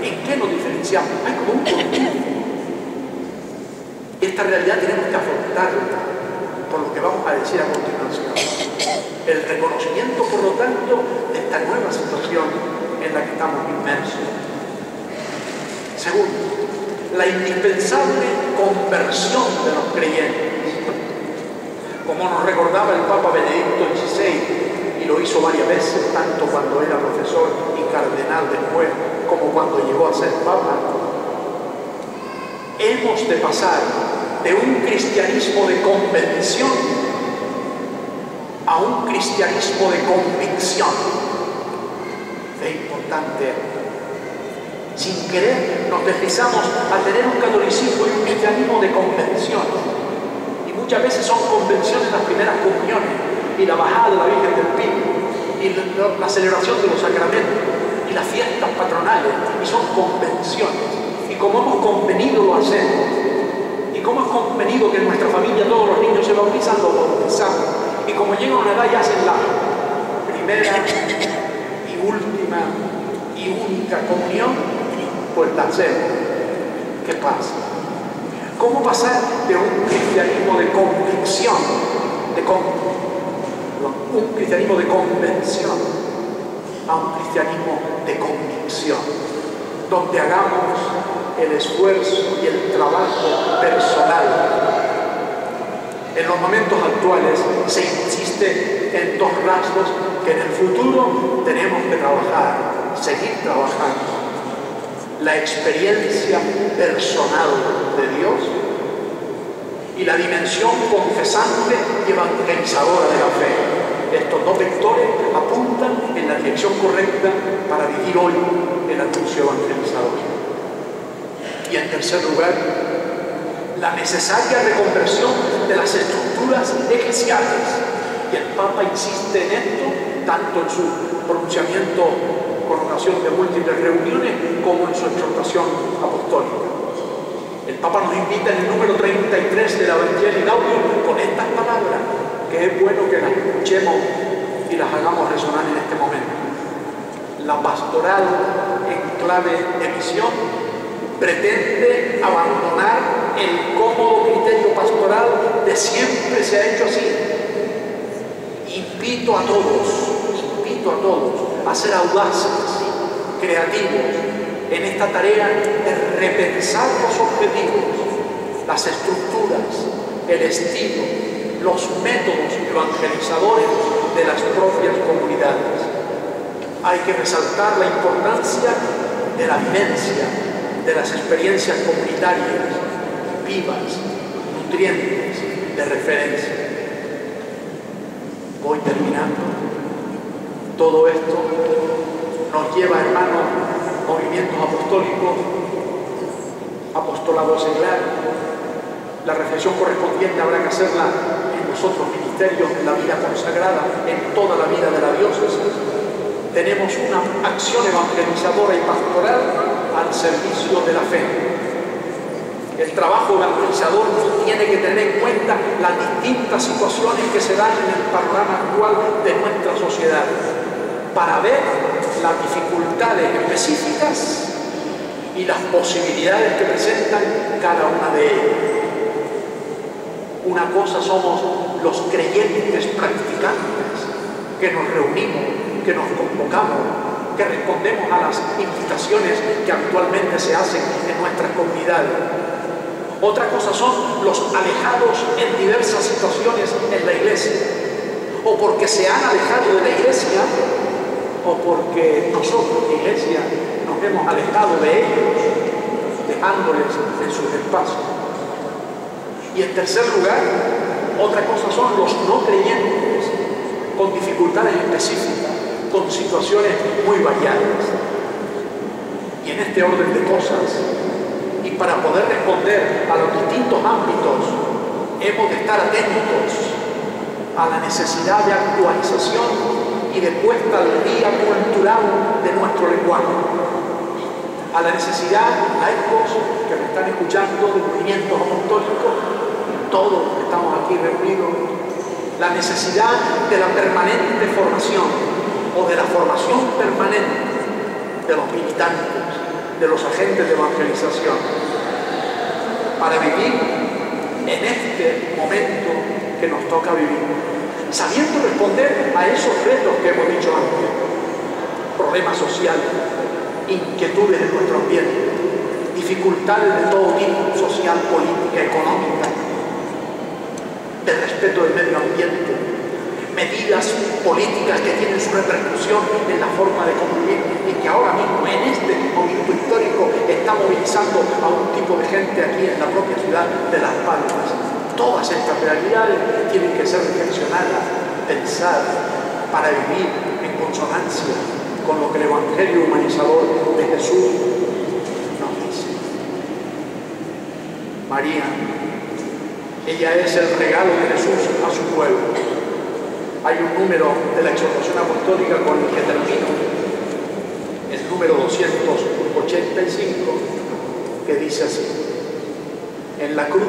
¿En qué nos diferenciamos? Hay como un continuo. Esta realidad tenemos que afrontarla por lo que vamos a decir a continuación. El reconocimiento, por lo tanto, de esta nueva situación en la que estamos inmersos. Segundo, la indispensable conversión de los creyentes. Como nos recordaba el Papa Benedicto XVI, y lo hizo varias veces, tanto cuando era profesor y cardenal después, como cuando llegó a ser Papa, hemos de pasar de un cristianismo de convención a un cristianismo de convicción es importante. Sin querer nos deslizamos a tener un catolicismo y un cristianismo de convención. Y muchas veces son convenciones las primeras comuniones y la bajada de la Virgen del Pino y la, celebración de los sacramentos y las fiestas patronales y son convenciones. Y como hemos convenido lo hacemos. Y como hemos convenido que en nuestra familia todos los niños se bautizan, lo bautizamos. Y como llega una edad ya hacen la primera última y única comunión, pues la hacemos. ¿Qué pasa? ¿Cómo pasar de un cristianismo de convicción, de un cristianismo de convención, a un cristianismo de convicción, donde hagamos el esfuerzo y el trabajo personal en los momentos actuales se insiste en dos rasgos que en el futuro tenemos que trabajar, seguir trabajando. La experiencia personal de Dios y la dimensión confesante y evangelizadora de la fe. Estos dos vectores apuntan en la dirección correcta para vivir hoy el anuncio evangelizador. Y en tercer lugar, la necesaria reconversión de las estructuras eclesiales. Y el Papa insiste en esto, tanto en su pronunciamiento con ocasión de múltiples reuniones como en su exhortación apostólica. El Papa nos invita en el número 33 de la Evangelio Gaudium con estas palabras, que es bueno que las escuchemos y las hagamos resonar en este momento. La pastoral en clave de misión pretende abandonar el cómodo criterio pastoral de siempre se ha hecho así. Invito a todos, invito a todos a ser audaces, creativos, en esta tarea de repensar los objetivos, las estructuras, el estilo, los métodos evangelizadores de las propias comunidades. Hay que resaltar la importancia de la vivencia, de las experiencias comunitarias, vivas, nutrientes, de referencia. Voy terminando. Todo esto nos lleva, hermanos, movimientos apostólicos, apostolado seglar. La reflexión correspondiente habrá que hacerla en los otros ministerios, en la vida consagrada, en toda la vida de la diócesis. Tenemos una acción evangelizadora y pastoral al servicio de la fe. El trabajo evangelizador tiene que tener en cuenta las distintas situaciones que se dan en el panorama actual de nuestra sociedad para ver las dificultades específicas y las posibilidades que presentan cada una de ellas. Una cosa somos los creyentes practicantes que nos reunimos, que nos convocamos, que respondemos a las invitaciones que actualmente se hacen en nuestras comunidades. Otra cosa son los alejados en diversas situaciones en la iglesia, o porque se han alejado de la iglesia o porque nosotros, iglesia, nos hemos alejado de ellos, dejándoles en sus espacios. Y en tercer lugar, otra cosa son los no creyentes, con dificultades específicas, con situaciones muy variadas. Y en este orden de cosas, para poder responder a los distintos ámbitos, hemos de estar atentos a la necesidad de actualización y de puesta al día cultural de nuestro lenguaje, a la necesidad, laicos que me están escuchando, de movimientos apostólicos, todos estamos aquí reunidos, la necesidad de la permanente formación o de la formación permanente de los militantes, de los agentes de evangelización, para vivir en este momento que nos toca vivir. Sabiendo responder a esos retos que hemos dicho antes, problemas sociales, inquietudes de nuestro ambiente, dificultades de todo tipo, social, política, económica, de respeto del medio ambiente, medidas políticas que tienen su repercusión en la forma de convivir y que ahora mismo en este momento histórico está movilizando a un tipo de gente aquí en la propia ciudad de Las Palmas Todas estas realidades tienen que ser reflexionadas, pensadas, para vivir en consonancia con lo que el Evangelio humanizador de Jesús nos dice. María, ella es el regalo de Jesús a su pueblo. Hay un número de la exhortación apostólica con el que termino, el número 285, que dice así, en la cruz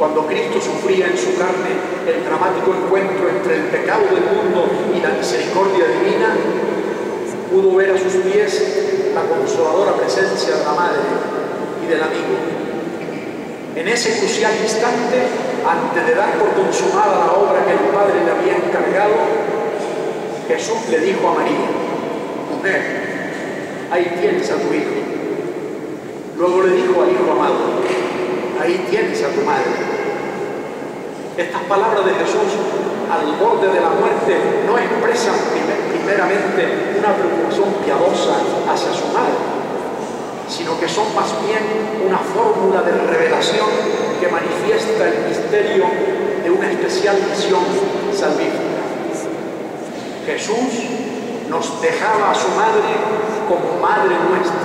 cuando Cristo sufría en su carne el dramático encuentro entre el pecado del mundo y la misericordia divina, pudo ver a sus pies la consoladora presencia de la Madre y del amigo. En ese crucial instante, antes de dar por consumada la obra que el Padre le había encargado, Jesús le dijo a María, mujer, ahí tienes a tu hijo. Luego le dijo al hijo amado, ahí tienes a tu madre. Estas palabras de Jesús al borde de la muerte no expresan primeramente una preocupación piadosa hacia su madre, sino que son más bien una fórmula de revelación que manifiesta el misterio de una especial misión salvífica. Jesús nos dejaba a su madre como madre nuestra.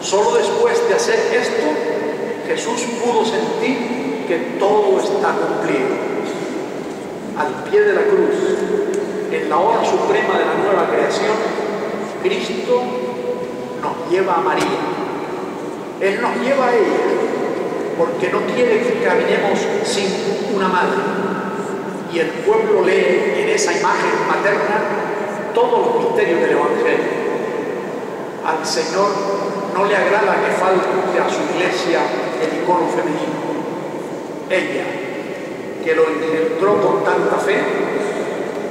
Solo después de hacer esto, Jesús pudo sentir que todo está cumplido. Al pie de la cruz, en la hora suprema de la nueva creación, Cristo nos lleva a María. Él nos lleva a ella porque no quiere que caminemos sin una madre. Y el pueblo lee en esa imagen materna todos los misterios del Evangelio. Al Señor no le agrada que falte a su iglesia el icono femenino. Ella, que lo engendró con tanta fe,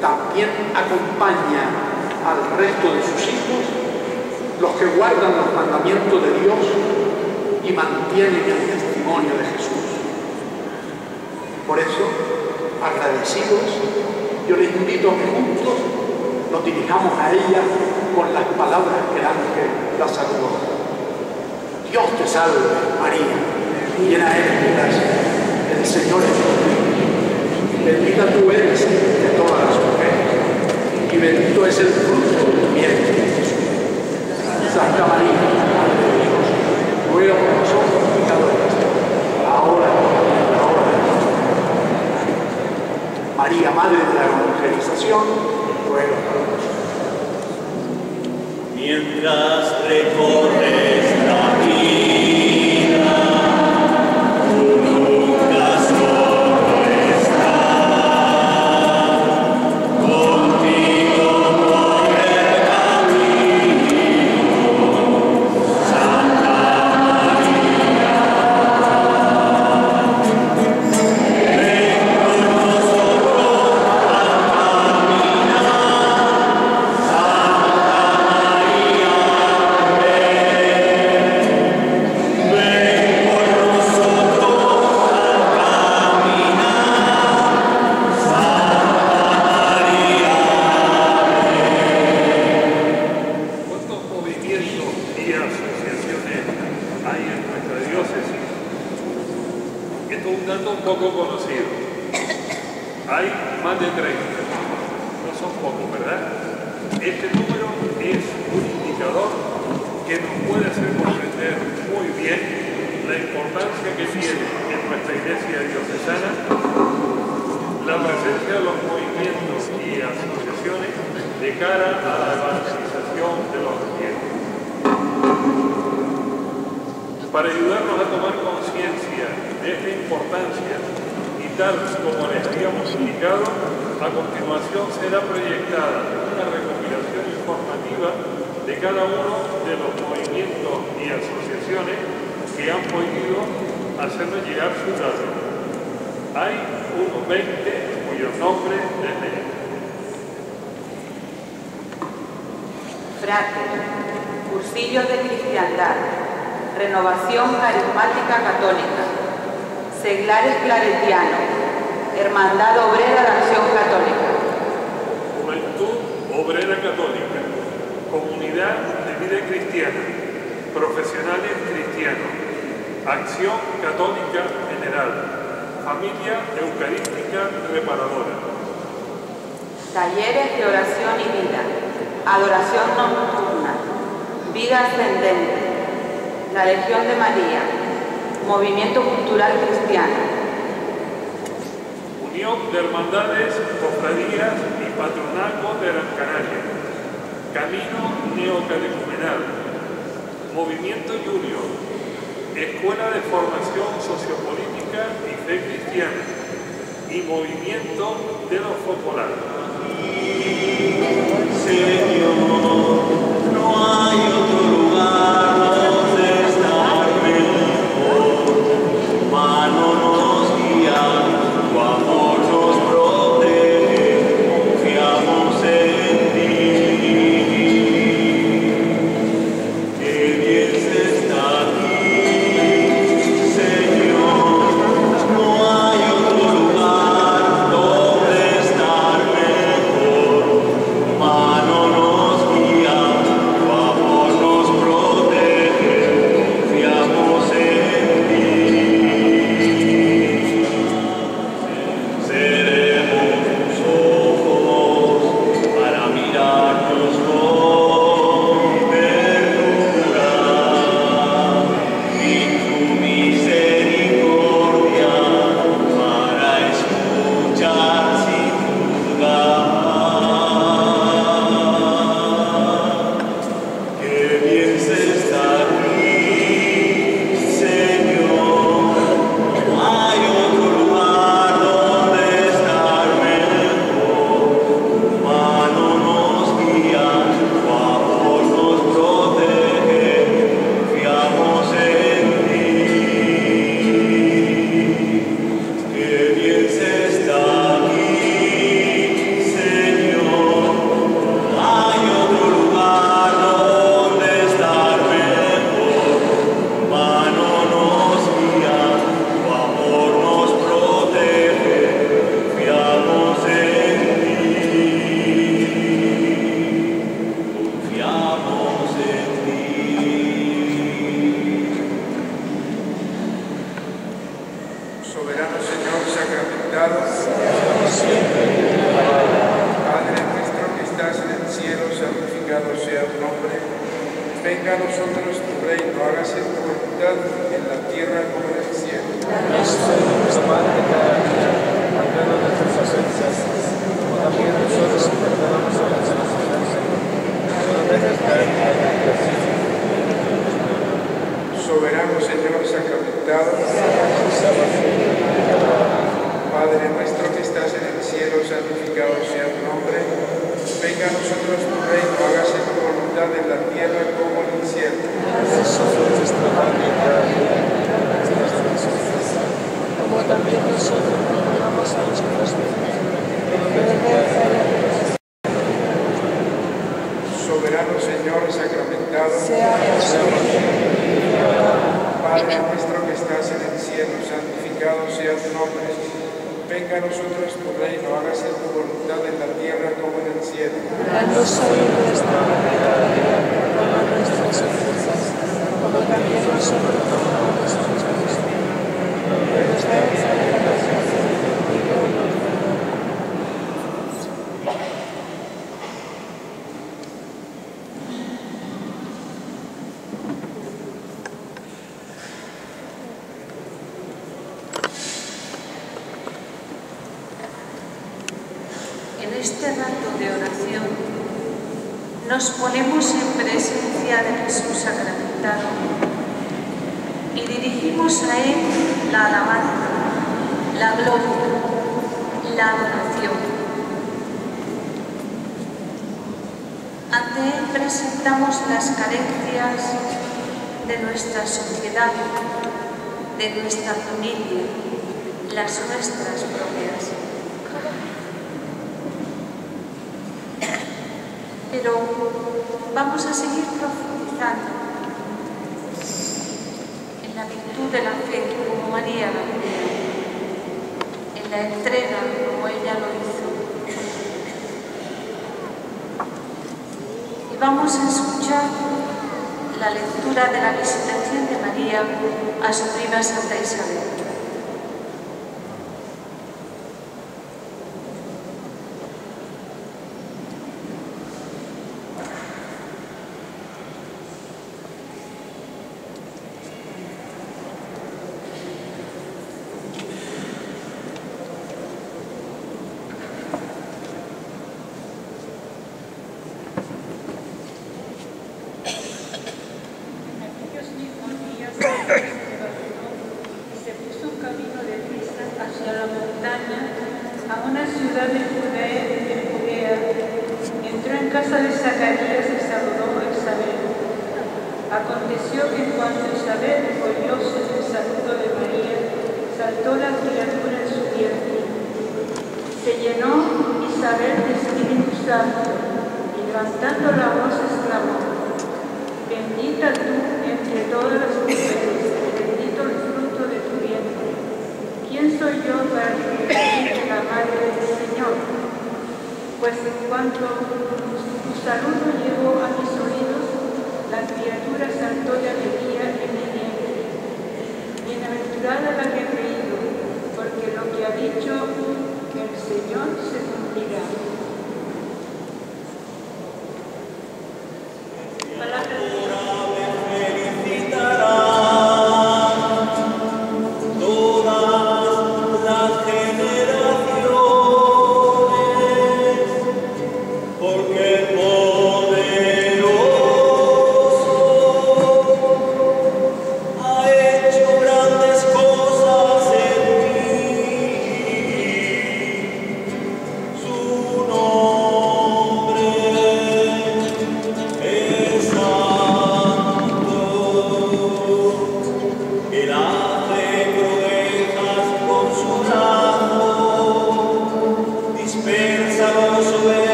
también acompaña al resto de sus hijos los que guardan los mandamientos de Dios y mantienen el testimonio de Jesús. Por eso, agradecidos, yo les invito a que juntos nos dirijamos a ella con las palabras que el ángel la saludó. Dios te salve, María, llena eres de gracia, el Señor es contigo. Bendita tú eres de todas las mujeres, y bendito es el fruto de tu vientre. Santa María, ruega por nosotros pecadores, ahora y en la hora de nuestra muerte. María, Madre de la Evangelización, ruega por nosotros. Mientras recorre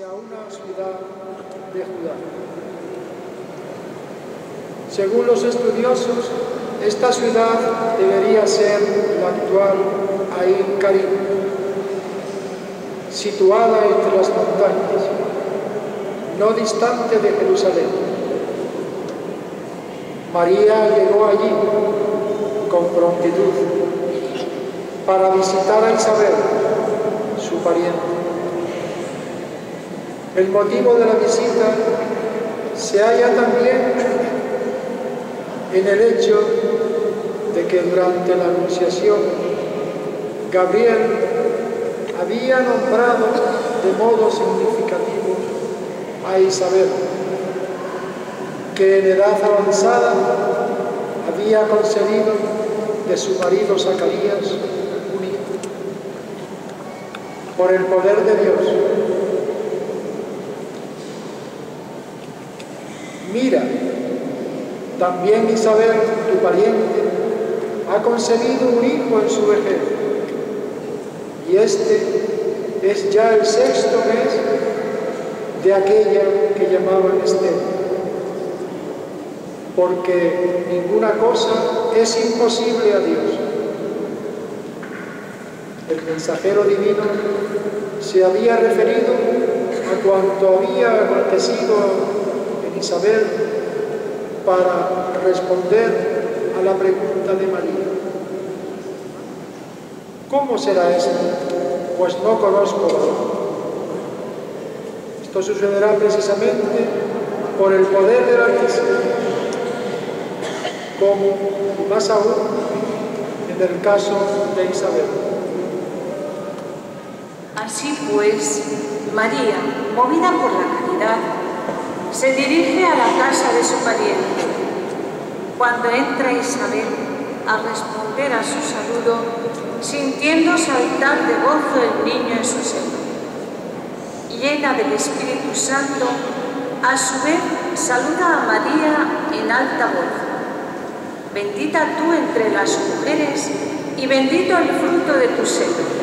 hacia una ciudad de Judá. Según los estudiosos, esta ciudad debería ser la actual Ain Karim, situada entre las montañas, no distante de Jerusalén. María llegó allí con prontitud para visitar a Isabel, su pariente. El motivo de la visita se halla también en el hecho de que durante la anunciación Gabriel había nombrado de modo significativo a Isabel, que en edad avanzada había concebido de su marido Zacarías un hijo. Por el poder de Dios, también Isabel, tu pariente, ha concebido un hijo en su vejez. Y este es ya el sexto mes de aquella que llamaban Esther. Porque ninguna cosa es imposible a Dios. El mensajero divino se había referido a cuanto había acontecido Isabel para responder a la pregunta de María. ¿Cómo será esto? Pues no conozco Esto sucederá precisamente por el poder del Altísimo, como más aún en el caso de Isabel. Así pues, María, movida por la se dirige a la casa de su pariente. Cuando entra Isabel a responder a su saludo, sintiendo saltar de gozo el niño en su seno. Llena del Espíritu Santo, a su vez saluda a María en alta voz. Bendita tú entre las mujeres y bendito el fruto de tu seno.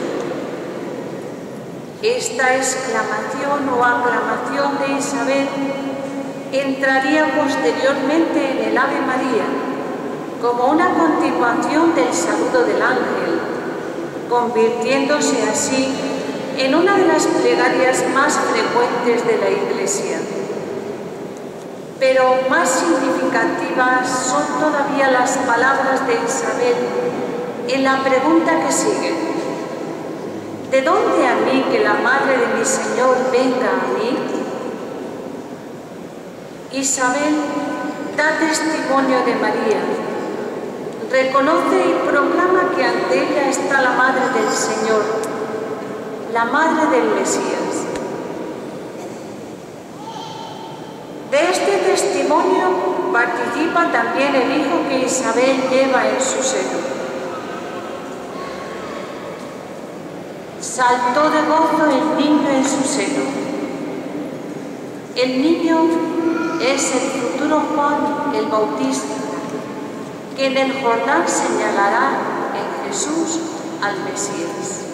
Esta exclamación o aclamación de Isabel entraría posteriormente en el Ave María como una continuación del saludo del ángel, convirtiéndose así en una de las plegarias más frecuentes de la Iglesia. Pero más significativas son todavía las palabras de Isabel en la pregunta que sigue. ¿De dónde a mí que la madre de mi Señor venga a mí? Isabel da testimonio de María, reconoce y proclama que ante ella está la Madre del Señor, la Madre del Mesías. De este testimonio participa también el hijo que Isabel lleva en su seno. Saltó de gozo el niño en su seno. El niño es el futuro Juan el Bautista, que en el Jordán señalará en Jesús al Mesías.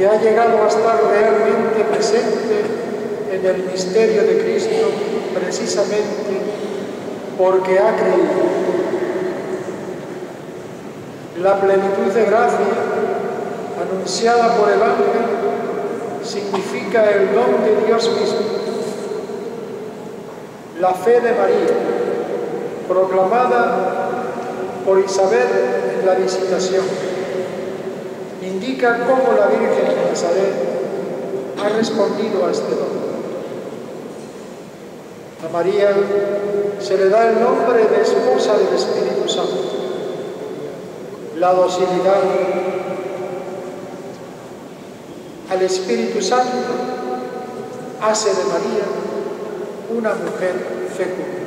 Que ha llegado a estar realmente presente en el misterio de Cristo precisamente porque ha creído. La plenitud de gracia anunciada por el ángel significa el don de Dios mismo. La fe de María, proclamada por Isabel en la visitación, indica cómo la Virgen Nazaret ha respondido a este don. A María se le da el nombre de esposa del Espíritu Santo. La docilidad al Espíritu Santo hace de María una mujer fecunda.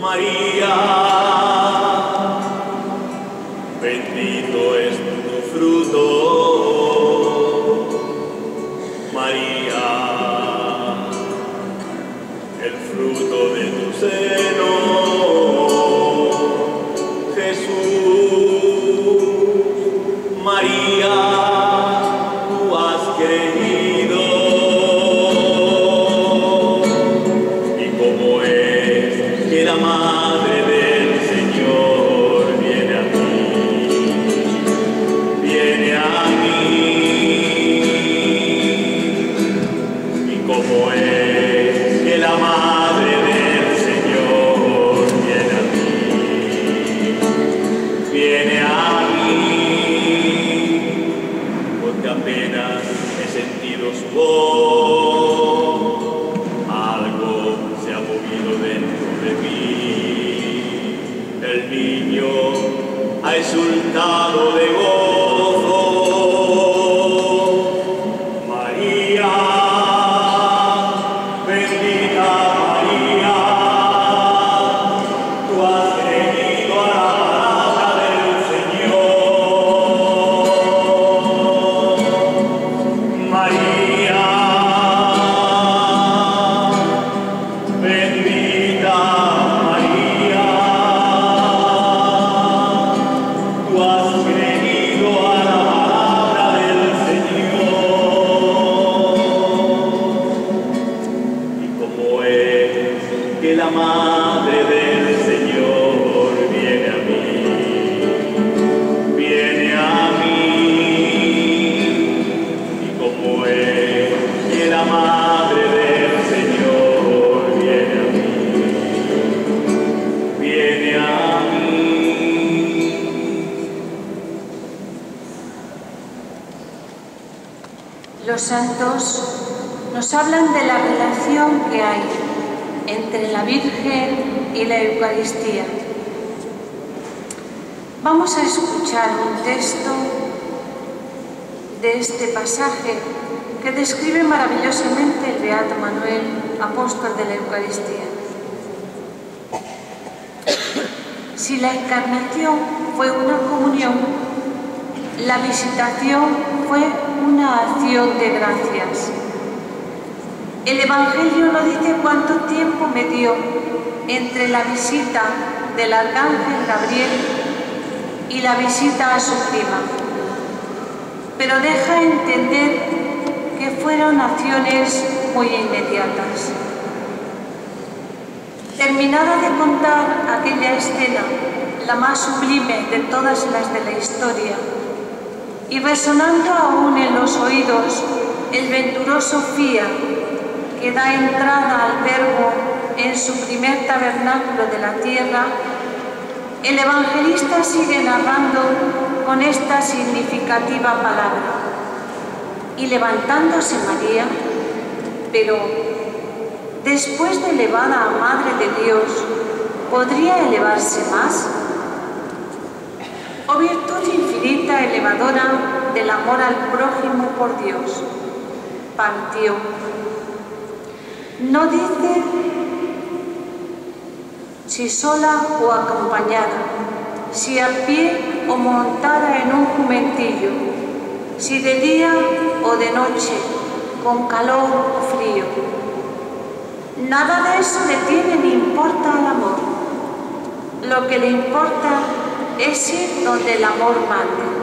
María, bendito es tu fruto. Que hay entre la Virgen y la Eucaristía. Vamos a escuchar un texto de este pasaje que describe maravillosamente el Beato Manuel, apóstol de la Eucaristía. Si la encarnación fue una comunión, la visitación fue una acción de gracias. El Evangelio no dice cuánto tiempo me dio entre la visita del arcángel Gabriel y la visita a su prima, pero deja entender que fueron acciones muy inmediatas. Terminada de contar aquella escena, la más sublime de todas las de la historia, y resonando aún en los oídos el venturoso fía que da entrada al Verbo en su primer tabernáculo de la tierra, El evangelista sigue narrando con esta significativa palabra. Y levantándose María, pero después de elevada a Madre de Dios, ¿podría elevarse más? ¿O virtud infinita elevadora del amor al prójimo por Dios? Partió. No dice si sola o acompañada, si a pie o montada en un jumentillo, si de día o de noche, con calor o frío. Nada de eso le tiene ni importa al amor. Lo que le importa es ir donde el amor mande.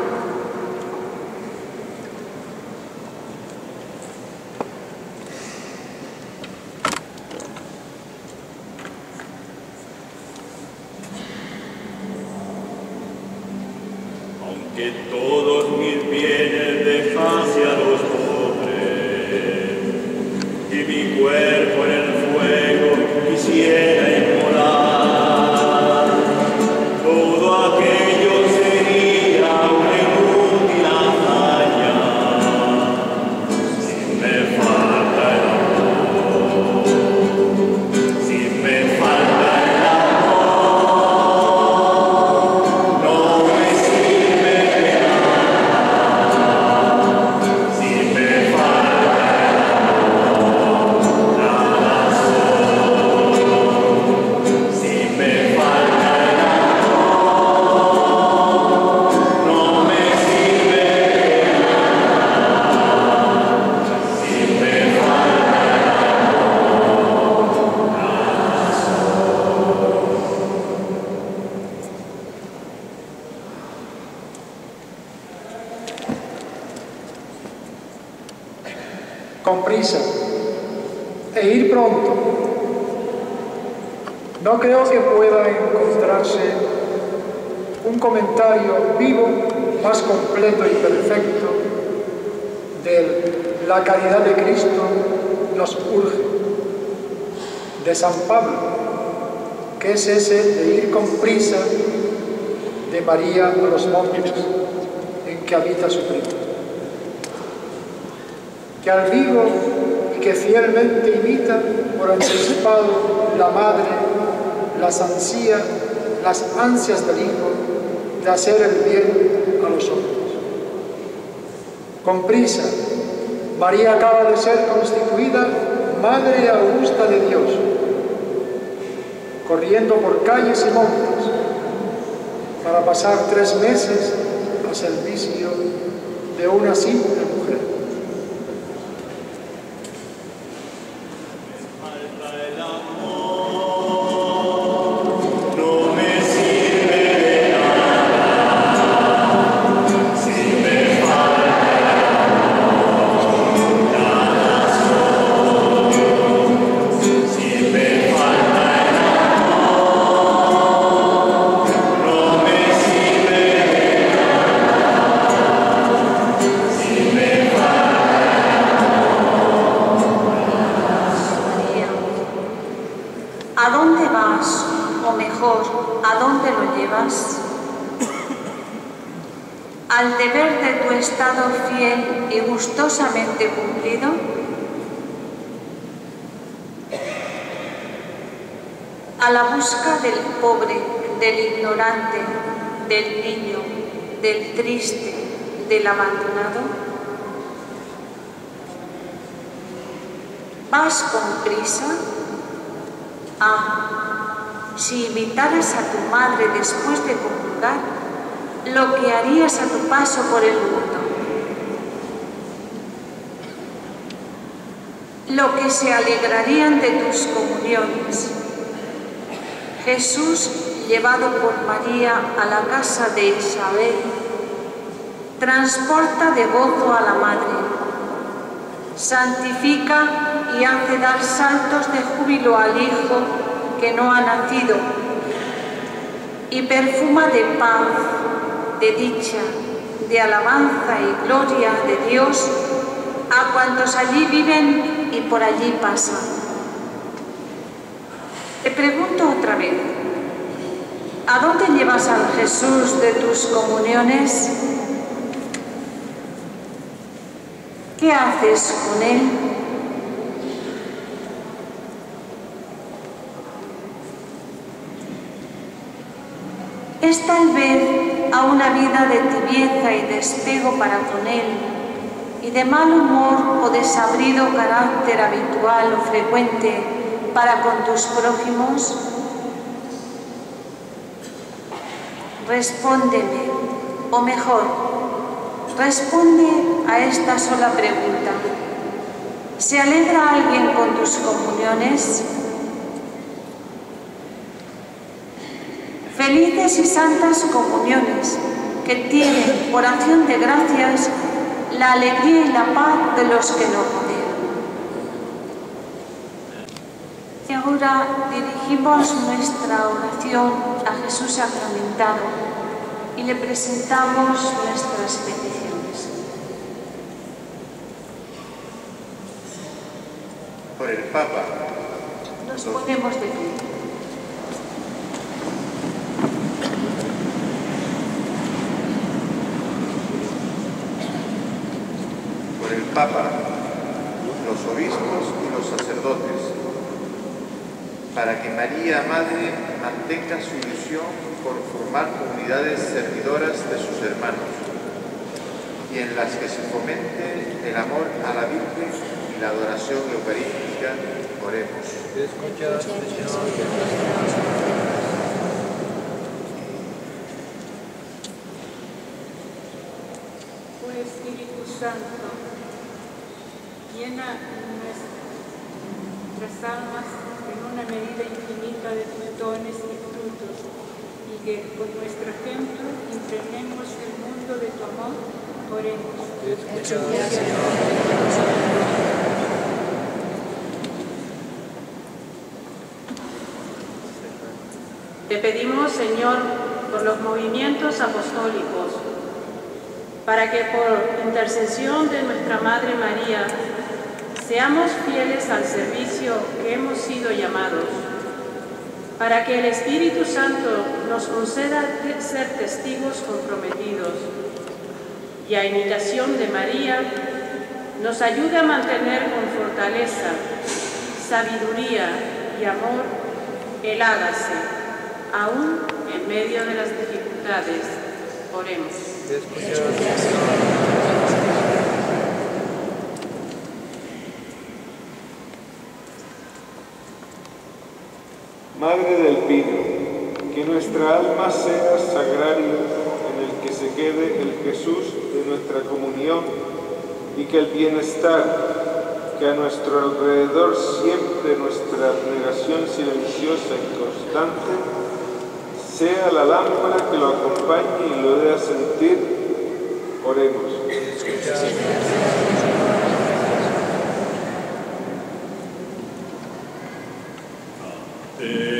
Montes para pasar tres meses al servicio lo llevas? Al deber de tu estado fiel y gustosamente cumplido, a la busca del pobre, del ignorante, del niño, del triste, del abandonado, ¿Vas con prisa? Ah, si invitaras a tu madre después de comulgar, lo que harías a tu paso por el mundo. Lo que se alegrarían de tus comuniones. Jesús, llevado por María a la casa de Isabel, transporta de gozo a la madre, santifica y hace dar saltos de júbilo al Hijo que no ha nacido, y perfuma de paz, de dicha, de alabanza y gloria de Dios a cuantos allí viven y por allí pasan. Te pregunto otra vez, ¿A dónde llevas al Jesús de tus comuniones? ¿Qué haces con él? ¿Es tal vez a una vida de tibieza y despego para con él y de mal humor o desabrido carácter habitual o frecuente para con tus prójimos? Respóndeme, o mejor, responde a esta sola pregunta. ¿Se alegra alguien con tus comuniones? Felices y santas comuniones que tienen, por acción de gracias, la alegría y la paz de los que nos rodean. Y ahora dirigimos nuestra oración a Jesús sacramentado y le presentamos nuestras peticiones. Por el Papa, Nos ponemos de pie. Por el Papa, los obispos y los sacerdotes, para que María Madre mantenga su ilusión por formar comunidades servidoras de sus hermanos y en las que se fomente el amor a la Virgen y la adoración eucarística, oremos. Oh Espíritu Santo, llena nuestras almas en una medida infinita de tus dones y frutos, y que con nuestro ejemplo impregnemos el mundo de tu amor. Oremos. Te pedimos, Señor, por los movimientos apostólicos, para que por intercesión de nuestra Madre María seamos fieles al servicio que hemos sido llamados, para que el Espíritu Santo nos conceda ser testigos comprometidos y a imitación de María nos ayude a mantener con fortaleza, sabiduría y amor el hágase, aún en medio de las dificultades. Oremos. Madre del Pino, que nuestra alma sea sagrario en el que se quede el Jesús de nuestra comunión y que el bienestar que a nuestro alrededor siempre nuestra abnegación silenciosa y constante sea la lámpara que lo acompañe y lo dé a sentir. Oremos. Demos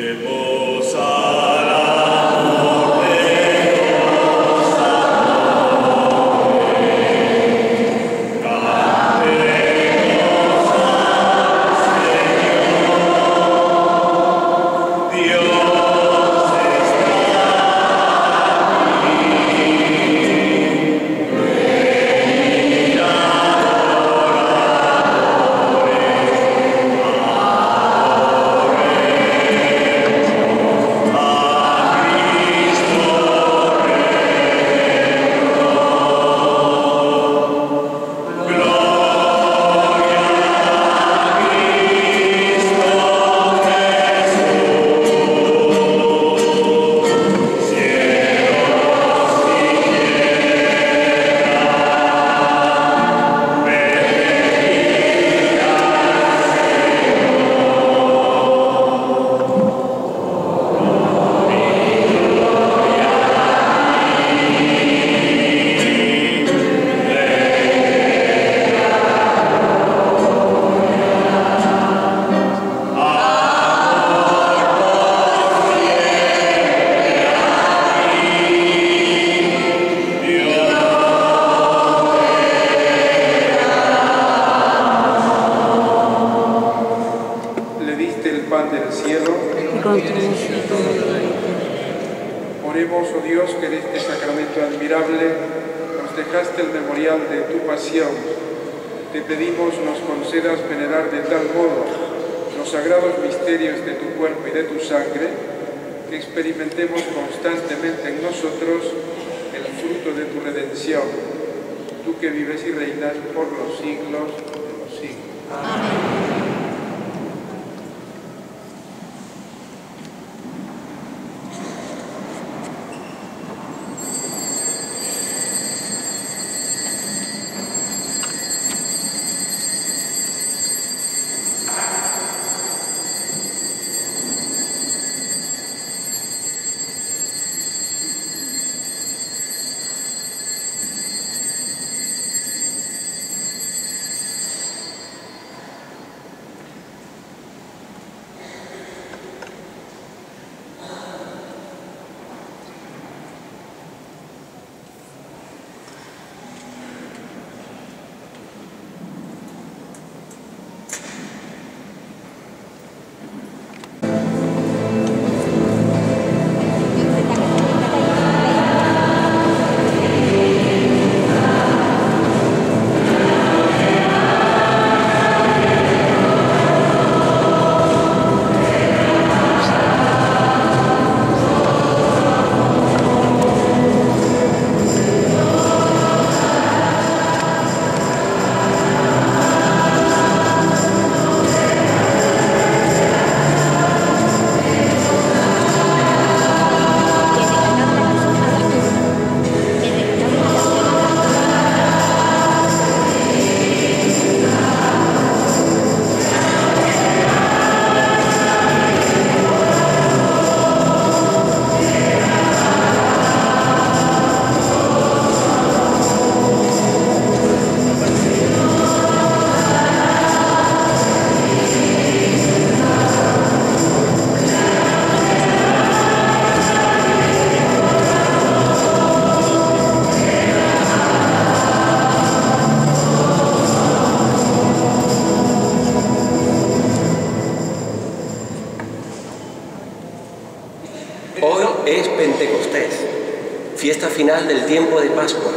final del tiempo de Pascua,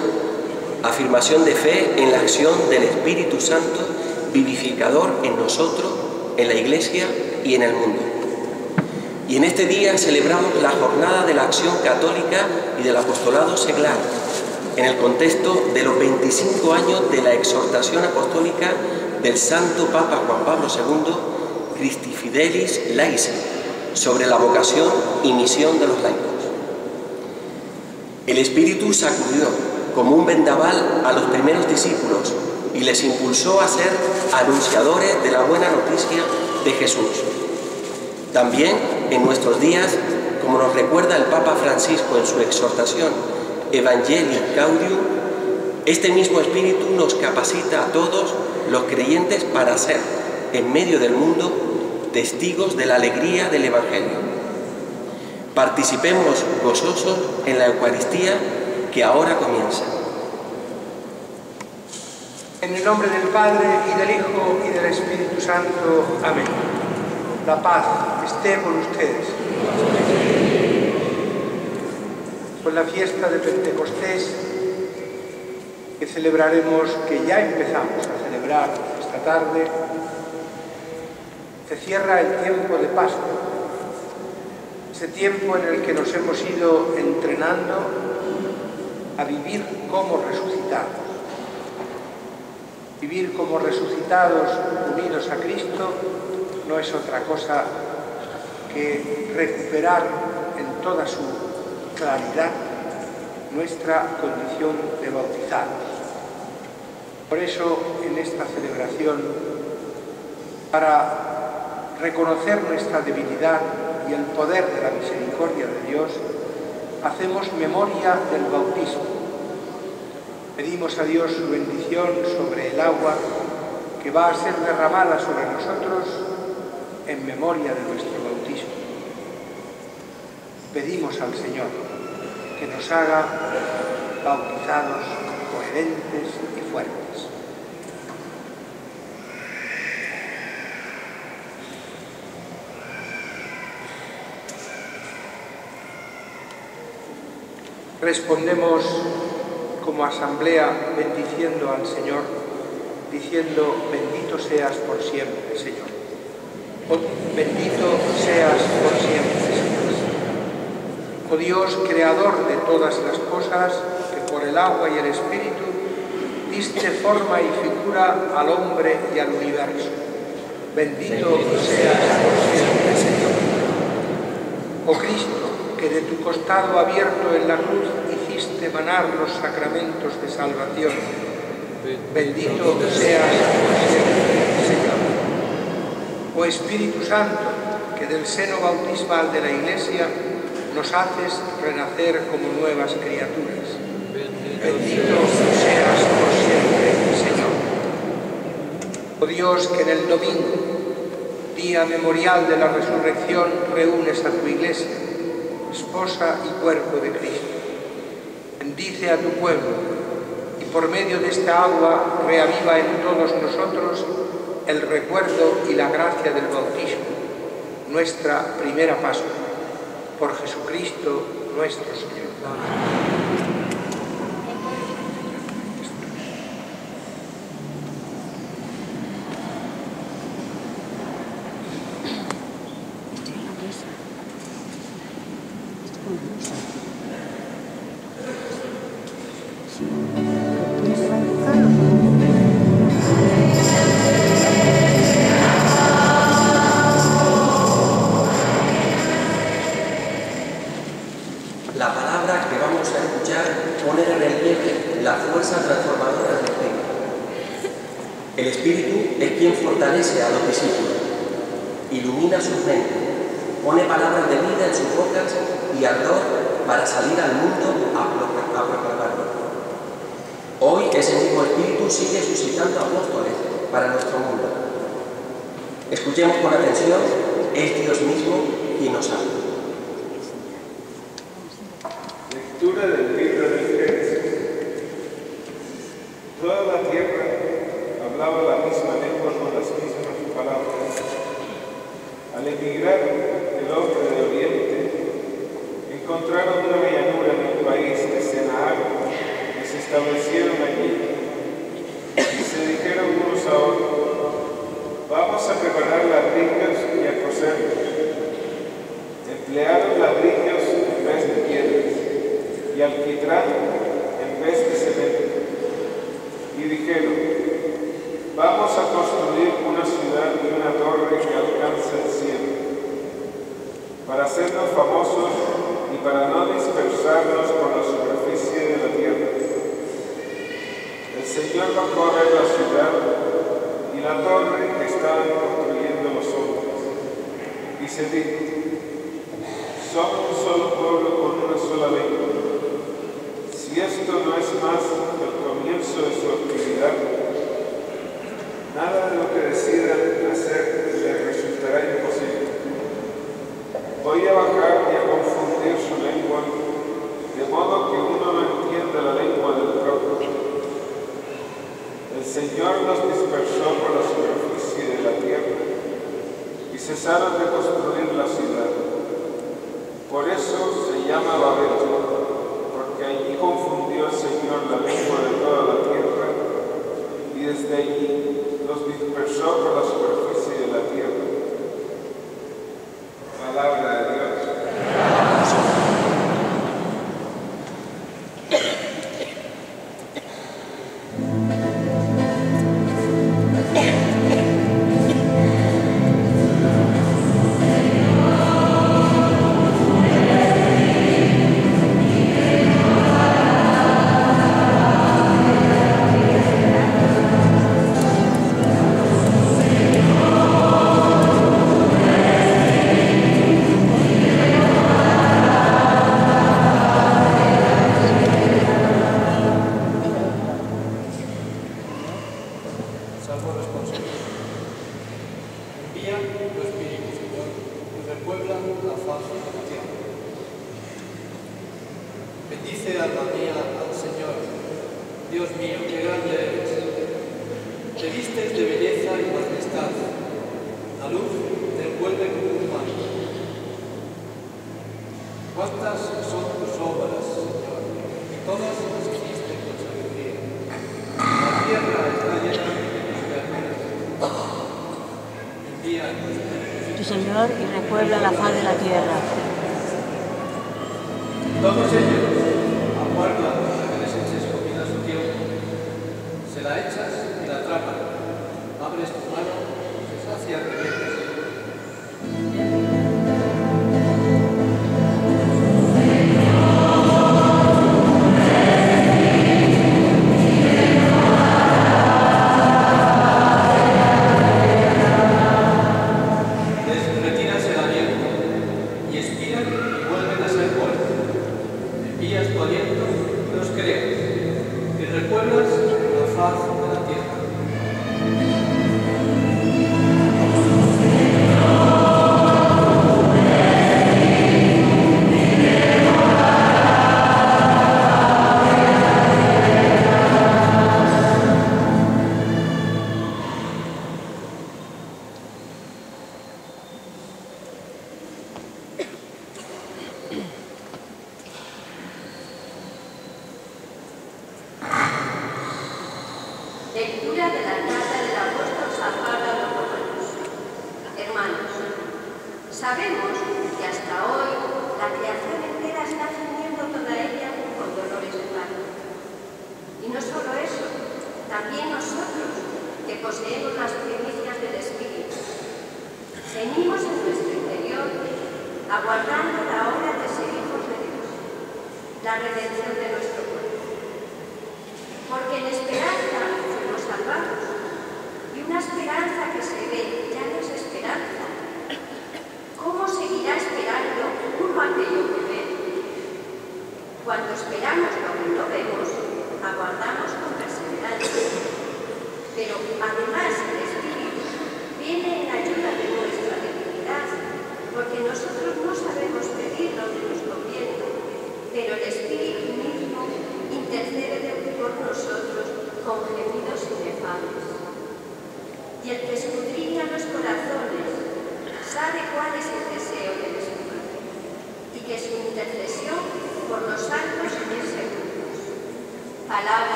afirmación de fe en la acción del Espíritu Santo vivificador en nosotros, en la Iglesia y en el mundo. Y en este día celebramos la jornada de la acción católica y del apostolado seglar, en el contexto de los 25 años de la exhortación apostólica del Santo Papa Juan Pablo II, Christi Fidelis Laici, sobre la vocación y misión de los laicos. El Espíritu sacudió como un vendaval a los primeros discípulos y les impulsó a ser anunciadores de la buena noticia de Jesús. También en nuestros días, como nos recuerda el Papa Francisco en su exhortación Evangelii Gaudium, este mismo Espíritu nos capacita a todos los creyentes para ser, en medio del mundo, testigos de la alegría del Evangelio. Participemos gozosos en la Eucaristía que ahora comienza. En el nombre del Padre, y del Hijo, y del Espíritu Santo. Amén. La paz esté con ustedes. Con la fiesta de Pentecostés, que celebraremos, que ya empezamos a celebrar esta tarde, se cierra el tiempo de Pascua, ese tiempo en el que nos hemos ido entrenando a vivir como resucitados. Vivir como resucitados unidos a Cristo no es otra cosa que recuperar en toda su claridad nuestra condición de bautizados. Por eso, en esta celebración, para reconocer nuestra debilidad y el poder de la misericordia de Dios, hacemos memoria del bautismo. Pedimos a Dios su bendición sobre el agua que va a ser derramada sobre nosotros en memoria de nuestro bautismo. Pedimos al Señor que nos haga bautizados coherentes y fuertes. respondemos como asamblea bendiciendo al Señor, diciendo, bendito seas por siempre, Señor. Oh, bendito seas por siempre, Señor. Oh Dios, creador de todas las cosas, que por el agua y el espíritu diste forma y figura al hombre y al universo. Bendito seas por siempre, Señor. Oh Cristo, que de tu costado abierto en la cruz hiciste manar los sacramentos de salvación. Bendito seas siempre, Señor. Oh Espíritu Santo, que del seno bautismal de la Iglesia nos haces renacer como nuevas criaturas. Bendito seas por siempre, Señor. Oh Dios, que en el domingo, día memorial de la resurrección, reúnes a tu Iglesia esposa y cuerpo de Cristo. Bendice a tu pueblo y por medio de esta agua reaviva en todos nosotros el recuerdo y la gracia del bautismo, nuestra primera Pascua. Por Jesucristo nuestro Señor. Amén.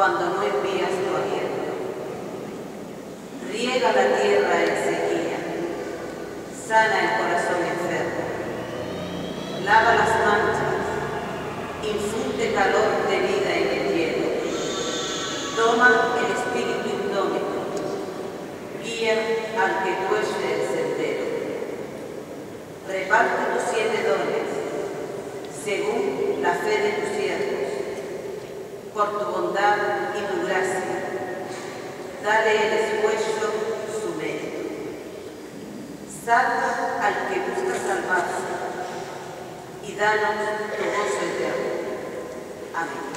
cuando no envías tu aliento. Riega la tierra en sequía, sana el corazón enfermo, lava las manchas, infunde calor de vida en el hielo, toma el espíritu indómito, guía al que tuerce el sendero, reparte tus siete dones, según la fe de tus por tu bondad y tu gracia. Dale el esfuerzo su mérito. Salva al que busca salvarse y danos tu gozo eterno. Amén.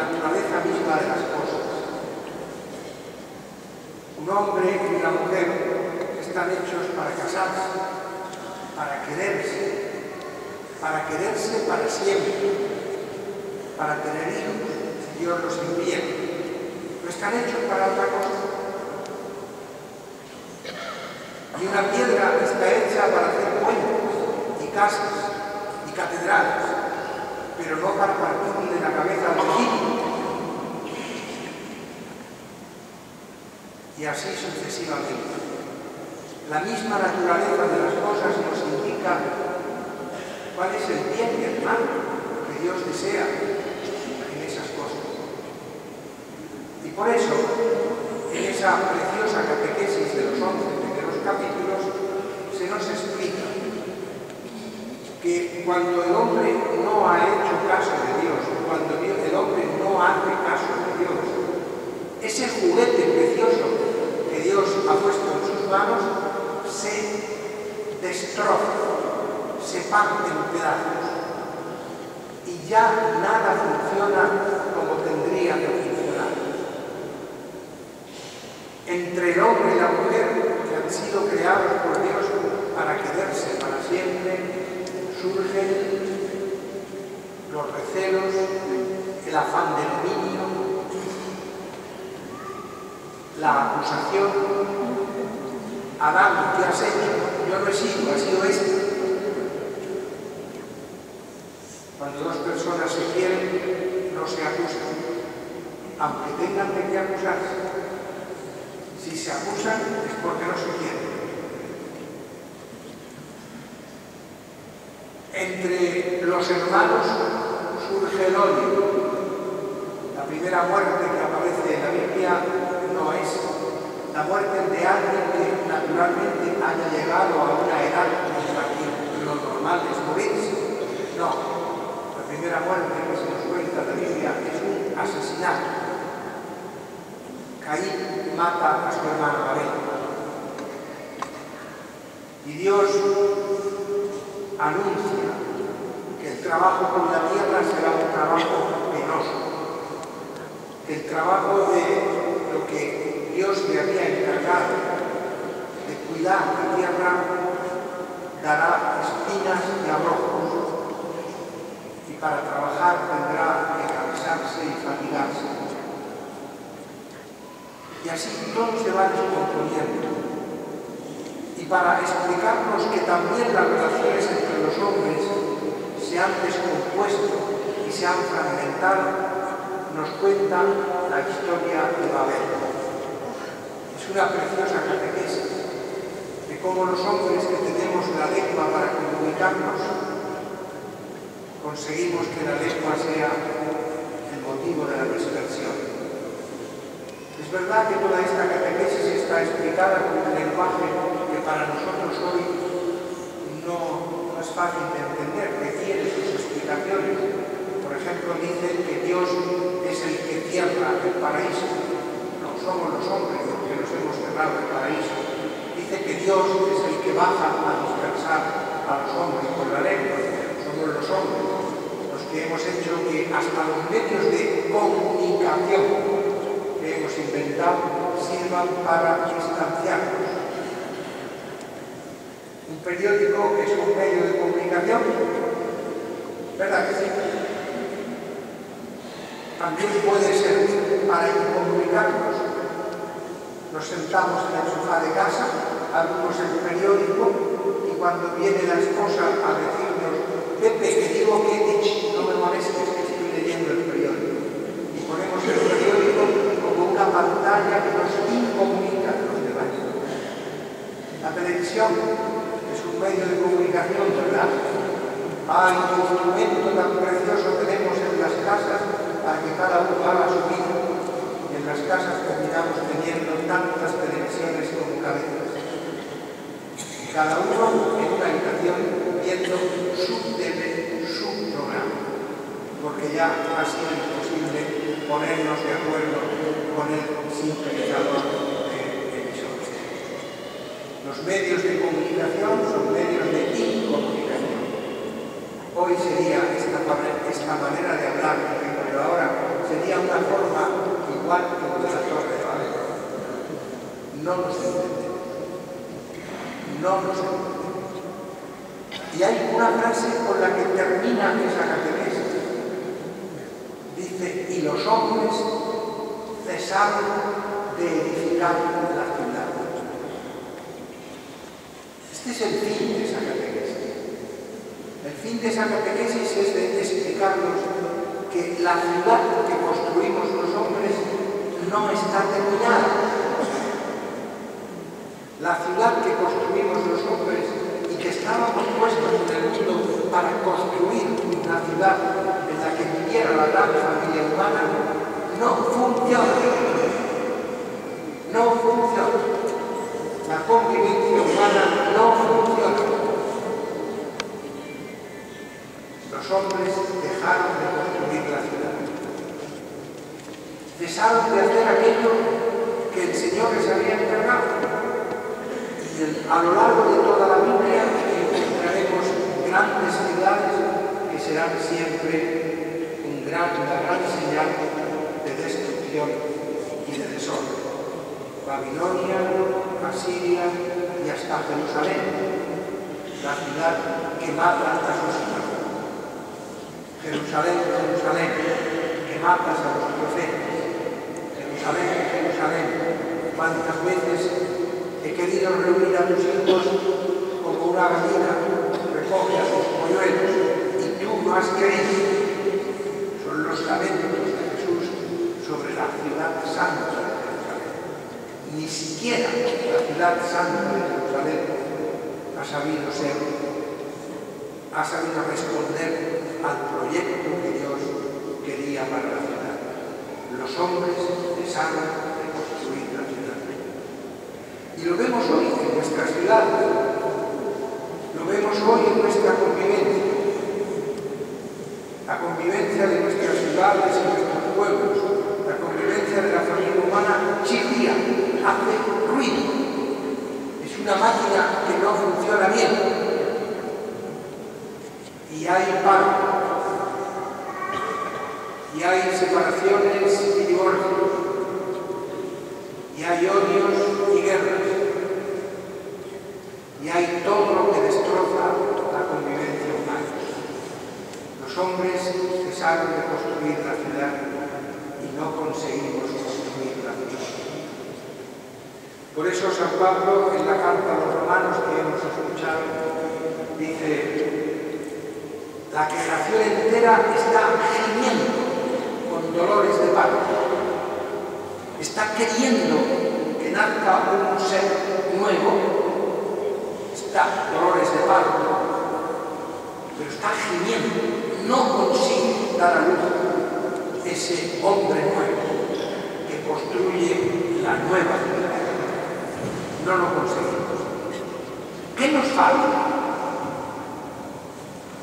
naturaleza misma de las cosas. Un hombre y una mujer están hechos para casarse, para quererse, para quererse para siempre, para tener hijos, si Dios los envía. No están hechos para otra cosa. Y una piedra está hecha para hacer puentes y casas y catedrales, pero no para partirle la cabeza y así sucesivamente. La misma naturaleza de las cosas nos indica cuál es el bien y el mal que Dios desea en esas cosas. Y por eso, en esa preciosa catequesis de los once primeros capítulos, se nos explica que cuando el hombre no ha hecho caso de Dios, cuando el hombre no hace caso de Dios, ese juguete que Dios ha puesto en sus manos se destrozan, se parten pedazos y ya nada funciona como tendría que funcionar. Entre el hombre y la mujer que han sido creados por Dios para quedarse para siempre, surgen los recelos, el afán del dominio, la acusación. Adán, ¿qué has hecho? Yo no he sido, ha sido este. Cuando dos personas se quieren, no se acusan, aunque tengan de qué acusarse. Si se acusan es porque no se quieren. Entre los hermanos surge el odio. La primera muerte que aparece en la Biblia no es la muerte de alguien que naturalmente haya llegado a una edad en la que lo normal es morirse. No, la primera muerte que se nos cuenta en la Biblia es un asesinato. Caín mata a su hermano Abel. Y Dios anuncia que el trabajo con la tierra será un trabajo penoso, que el trabajo de que Dios le había encargado de cuidar la tierra dará espinas y abrojos y para trabajar tendrá que cansarse y fatigarse. Y así todo se va descomponiendo y para explicarnos que también las relaciones entre los hombres se han descompuesto y se han fragmentado, nos cuenta la historia de Babel. Es una preciosa catequesis de cómo los hombres que tenemos la lengua para comunicarnos, conseguimos que la lengua sea el motivo de la dispersión. Es verdad que toda esta catequesis está explicada con un lenguaje que para nosotros hoy no, no es fácil de entender, requiere sus explicaciones. Ejemplo, dice que Dios es el que cierra el paraíso. No somos los hombres los que nos hemos cerrado el paraíso. Dice que Dios es el que baja a dispersar a los hombres por la lengua. Somos los hombres los que hemos hecho que hasta los medios de comunicación que hemos inventado sirvan para distanciarnos. Un periódico es un medio de comunicación, ¿verdad que sí? También puede servir para incomunicarnos. Nos sentamos en el sofá de casa, abrimos el periódico y cuando viene la esposa a decirnos, Pepe, que digo que he dicho, no me molestes que estoy leyendo el periódico. Y ponemos el periódico como una pantalla que nos incomunica a los demás. La televisión es un medio de comunicación, ¿verdad? ¡Ay, qué instrumento tan precioso tenemos en las casas para que cada uno haga su vida! Y en las casas terminamos teniendo tantas televisiones como cabezas. Cada uno en una habitación viendo su TV, su programa, porque ya ha sido imposible ponernos de acuerdo con el sintonizador de emisores. Los medios de comunicación son medios de incomunicación. Hoy sería esta manera de hablar, pero ahora sería una forma igual que la Torre de Babel. No nos entendemos. No nos entendemos. Y hay una frase con la que termina esa catequesis. Dice, y los hombres cesaron de edificar la ciudad. Este es el fin de esa catequesis. El fin de esa catequesis es de explicarnos que la ciudad que construimos los hombres no está terminada. La ciudad que construimos los hombres y que estábamos puestos en el mundo para construir una ciudad en la que viviera la gran familia humana, no funciona. No funciona. La convivencia humana no funciona. Hombres dejaron de construir la ciudad. Cesaron de hacer aquello que el Señor les había encargado. Y a lo largo de toda la Biblia encontraremos grandes ciudades que serán siempre un gran, una gran señal de destrucción y de desorden. Babilonia, Asiria y hasta Jerusalén, la ciudad que mata a sus hijos. Jerusalén, Jerusalén, que matas a los profetas. Jerusalén, Jerusalén, cuántas veces he querido reunir a tus hijos como una gallina recoge a sus polluelos y tú no has creído. Son los lamentos de Jesús sobre la ciudad santa de Jerusalén. Ni siquiera la ciudad santa de Jerusalén ha sabido ser, ha sabido responder al proyecto que Dios quería para la ciudad. Los hombres cesaron de construir la ciudad. Y lo vemos hoy en nuestra ciudad, lo vemos hoy en nuestra convivencia. La convivencia de nuestras ciudades y nuestros pueblos, la convivencia de la familia humana chirría, hace ruido. Es una máquina que no funciona bien. Y hay paro. Y hay separaciones y divorcios. Y hay odios y guerras. Y hay todo lo que destroza la convivencia humana. Los hombres cesaron de construir la ciudad y no conseguimos construir la ciudad. Por eso San Pablo en la carta a los romanos que hemos escuchado dice, la creación entera está gimiendo con dolores de parto. Está queriendo que nazca un ser nuevo. Está dolores de parto, pero está gimiendo. No consigue dar a luz ese hombre nuevo que construye la nueva ciudad. No lo conseguimos. ¿Qué nos falta?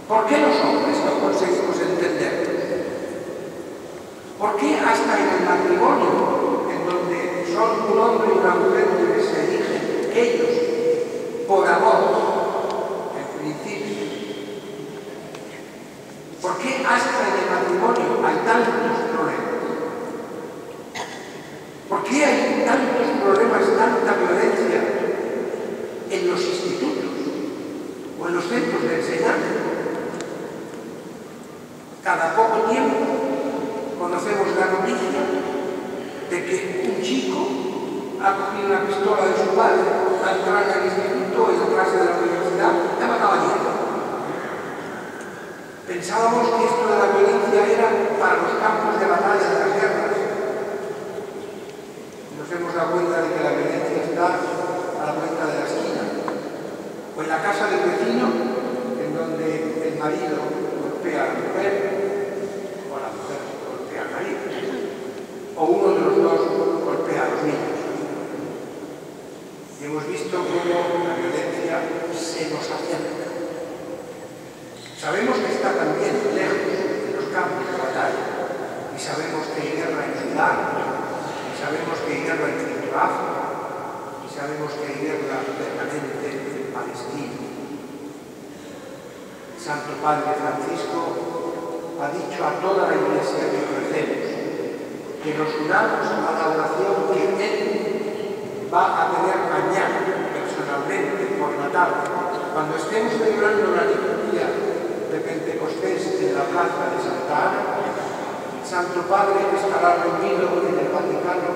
¿Por qué los hombres no conseguimos entendernos? ¿Por qué hasta en el matrimonio, en donde son un hombre y una mujer que se eligen ellos por amor, en principio? ¿Por qué hasta en el matrimonio hay tantos problemas? de que un chico ha cogido una pistola de su padre al entrar el instituto y a clase de la universidad y ha matado a. Pensábamos que esto de la violencia era para los campos de batalla de las guerras. Nos hemos dado cuenta de que la violencia está a la vuelta de la esquina. O en la casa del vecino, en donde el marido golpea a la mujer, o la mujer golpea al marido. O uno visto cómo la violencia se nos acerca. Sabemos que está también lejos de los campos de batalla, y sabemos que hay guerra en Sudán, y sabemos que hay guerra en Centroáfrica, y sabemos que hay guerra permanente en Palestina. Santo Padre Francisco ha dicho a toda la Iglesia que recemos, que nos unamos a la oración que Él va a tener mañana, por la tarde, cuando estemos celebrando la liturgia de Pentecostés en la plaza de Santa Ana, Santo Padre estará reunido en el Vaticano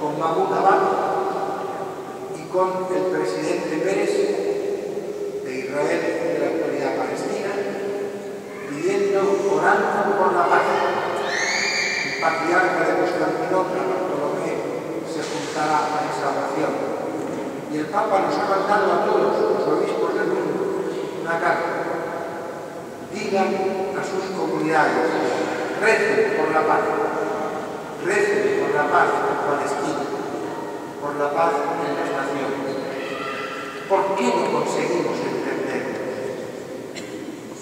con Mahmoud Abbas y con el presidente Pérez de Israel de la Autoridad Palestina, pidiendo, orando por la paz. El patriarca de Constantinopla, Bartolomé, se juntará a esa oración. Y el Papa nos ha mandado a todos los obispos del mundo una carta. Digan a sus comunidades, recen por la paz, recen por la paz en Palestina, por la paz en las naciones. ¿Por qué no conseguimos entender?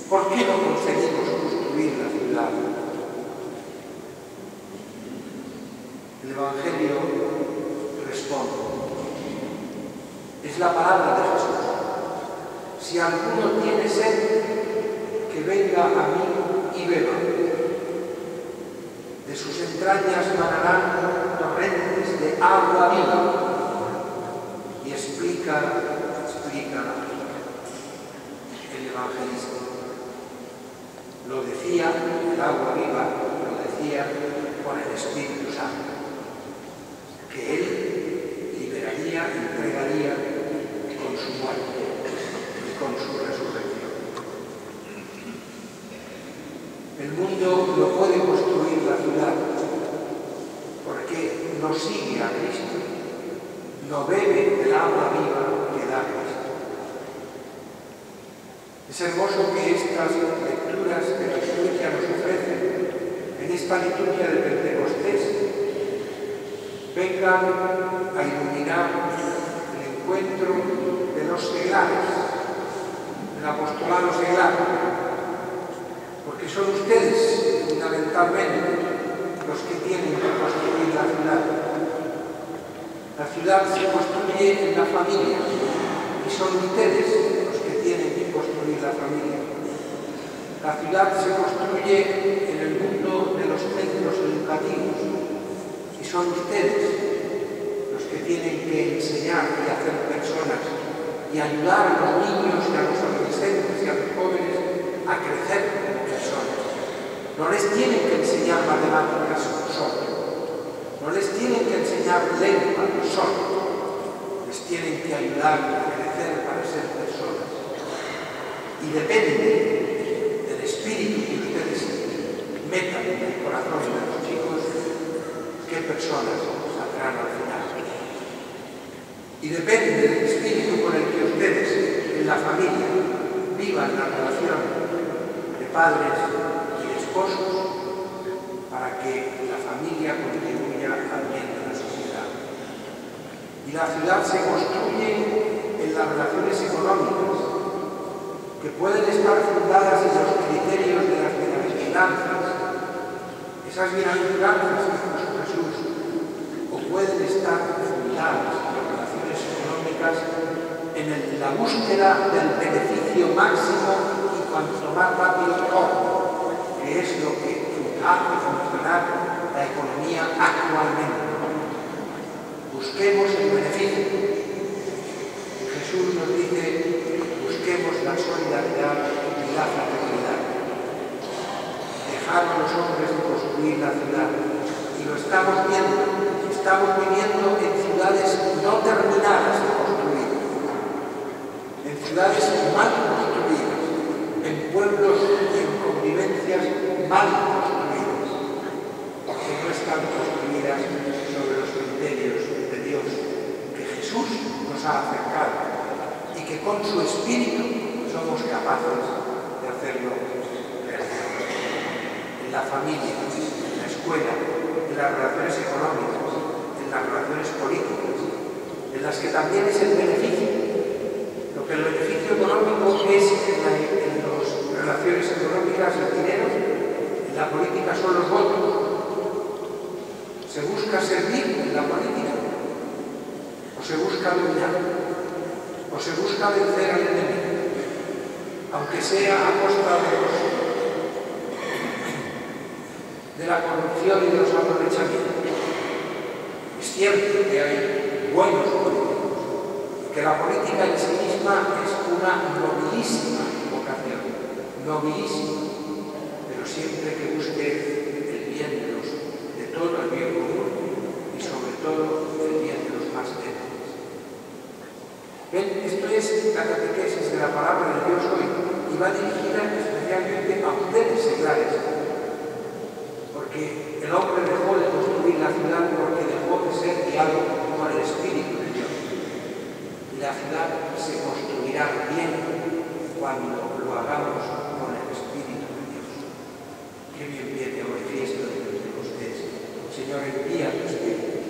¿Por qué no conseguimos construir la ciudad? El Evangelio responde. Es la palabra de Jesús. Si alguno tiene sed, que venga a mí y beba. De sus entrañas manarán torrentes de agua viva. Y explica, explica el evangelista. Lo decía el agua viva, lo decía con el Espíritu Santo, que Él liberaría, entregaría con su muerte y con su resurrección. El mundo no puede construir la ciudad porque no sigue a Cristo, no bebe del agua viva que da Cristo. Es hermoso que estas lecturas de la liturgia nos ofrecen en esta liturgia de Pentecostés vengan a iluminar el encuentro de los seglares, del apostolado seglar, porque son ustedes fundamentalmente los que tienen que construir la ciudad. La ciudad se construye en la familia y son ustedes los que tienen que construir la familia. La ciudad se construye en el mundo de los centros educativos y son ustedes los que tienen que enseñar y hacer personas y ayudar a los niños y a los adolescentes y a los jóvenes a crecer como personas. No les tienen que enseñar matemáticas solo, no les tienen que enseñar lengua solo, les tienen que ayudar a crecer para ser personas. Y depende del espíritu que ustedes metan en el corazón de los chicos, qué personas saldrán al final. Y depende del espíritu con el que ustedes en la familia vivan la relación de padres y esposos para que la familia contribuya al bien de la sociedad. Y la ciudad se construye en las relaciones económicas, que pueden estar fundadas en los criterios de las bienaventuranzas, esas bienaventuranzas que Jesús, o pueden estar fundadas en las relaciones económicas en la búsqueda del beneficio máximo y cuanto más rápido mejor, que es lo que hace funcionar la economía actualmente. Busquemos el beneficio. Jesús nos dice, busquemos la solidaridad y la fraternidad. Dejar a los hombres de construir la ciudad. Y lo estamos viendo. Estamos viviendo en ciudades no terminadas ciudades mal construidas. En pueblos y en convivencias mal construidas. Porque no están construidas sobre los criterios de Dios que Jesús nos ha acercado y que con su espíritu somos capaces de hacerlo. En la familia, en la escuela, en las relaciones económicas, en las relaciones políticas, en las que también es el beneficio. Pero el beneficio económico es en, la, en las relaciones económicas el dinero, en la política son los votos. ¿Se busca servir en la política? ¿O se busca dominar? ¿O se busca vencer al enemigo? Aunque sea a costa de los de la corrupción y de los aprovechamientos. Es cierto que hay buenos políticos, que la política en sí misma es una nobilísima vocación, nobilísima, pero siempre que busque el bien de, los, de todo el bien común y sobre todo el bien de los más débiles. Esto es la catequesis de la palabra de Dios hoy y va dirigida especialmente a ustedes, seglares, porque el hombre dejó de construir la ciudad porque dejó de ser guiado por el Espíritu de Dios. Y la ciudad se construirá bien cuando lo hagamos con el Espíritu de Dios. Que bien viene hoy fiesta de Pentecostés. Señor, envía tu Espíritu,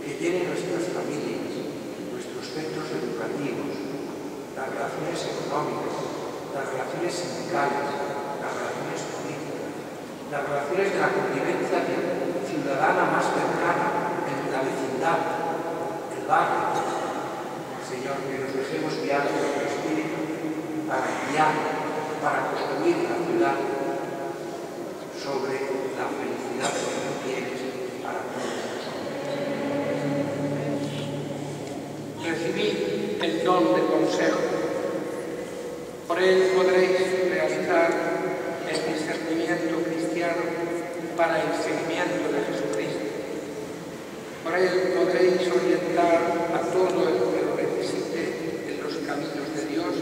que llene nuestras familias, nuestros centros educativos, las relaciones económicas, las relaciones sindicales, las relaciones políticas, las relaciones de la convivencia ciudadana más cercana, en la vecindad, el barrio. Señor, que nos dejemos guiar por tu Espíritu para guiar, para construir la ciudad sobre la felicidad que tú tienes para todos nosotros. Recibid el don de consejo. Por él podréis realizar el discernimiento cristiano para el seguimiento de Jesucristo. Por él podréis orientar a todo el que lo necesite en los caminos de Dios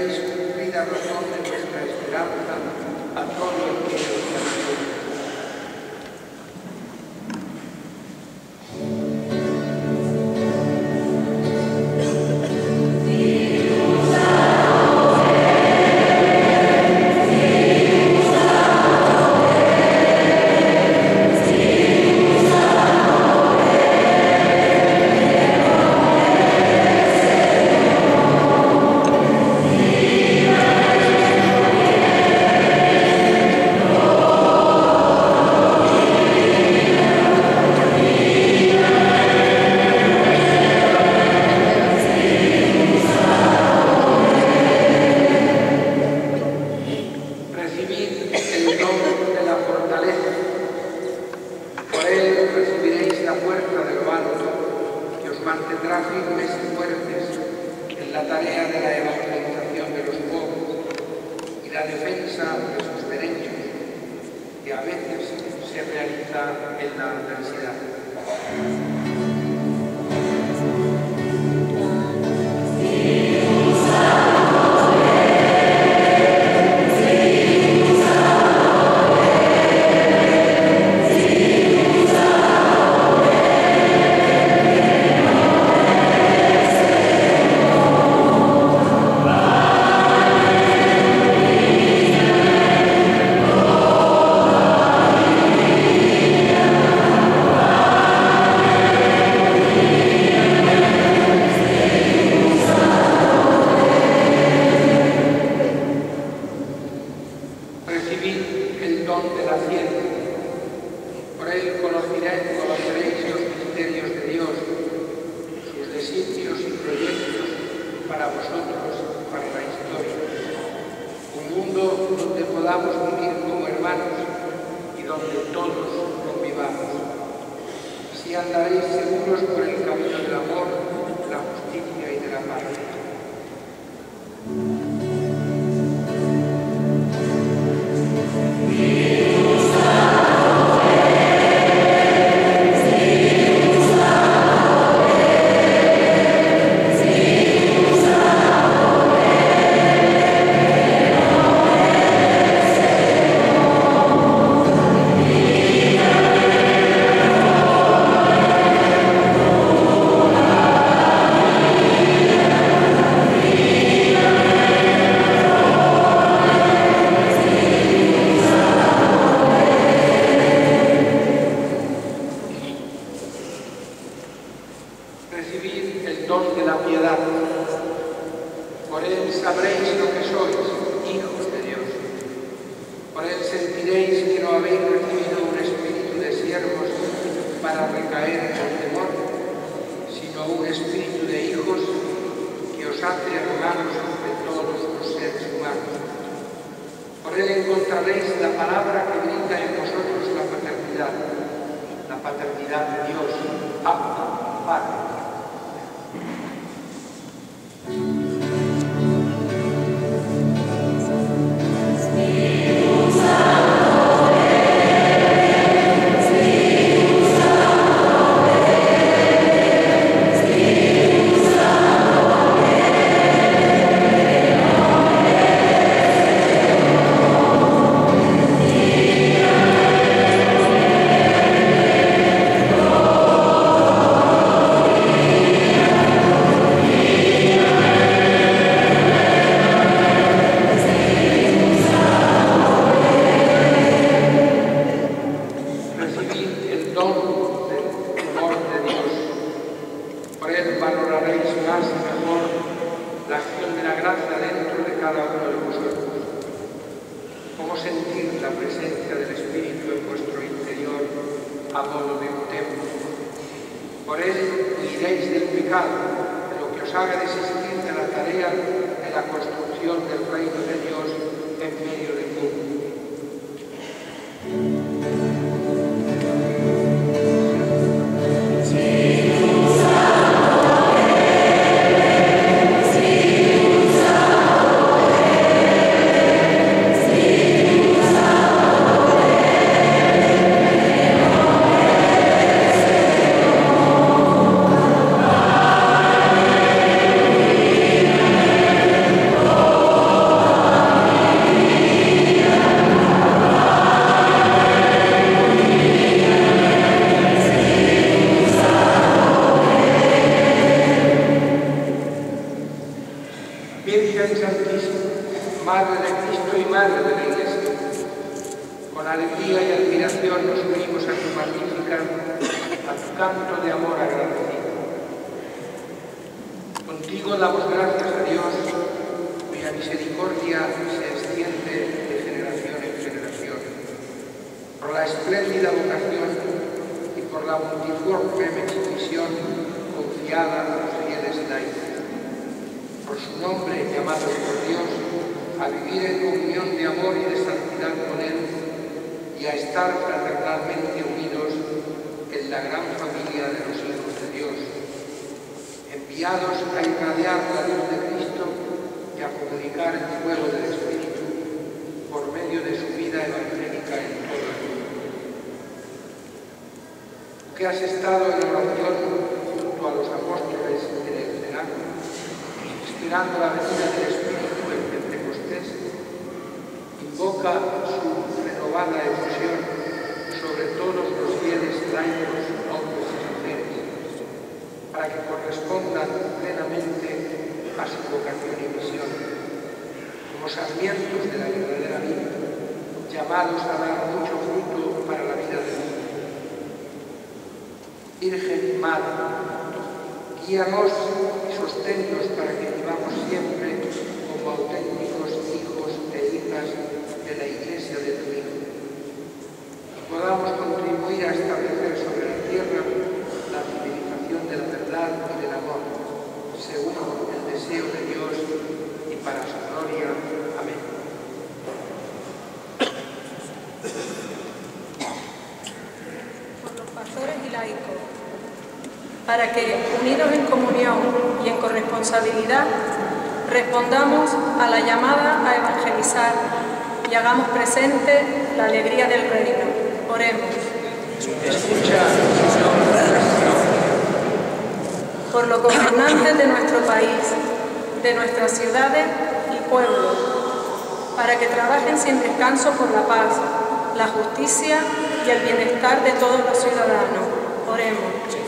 y daréis cumplida para que, unidos en comunión y en corresponsabilidad, respondamos a la llamada a evangelizar y hagamos presente la alegría del reino. Oremos. Por los gobernantes de nuestro país, de nuestras ciudades y pueblos, para que trabajen sin descanso por la paz, la justicia y el bienestar de todos los ciudadanos. Oremos.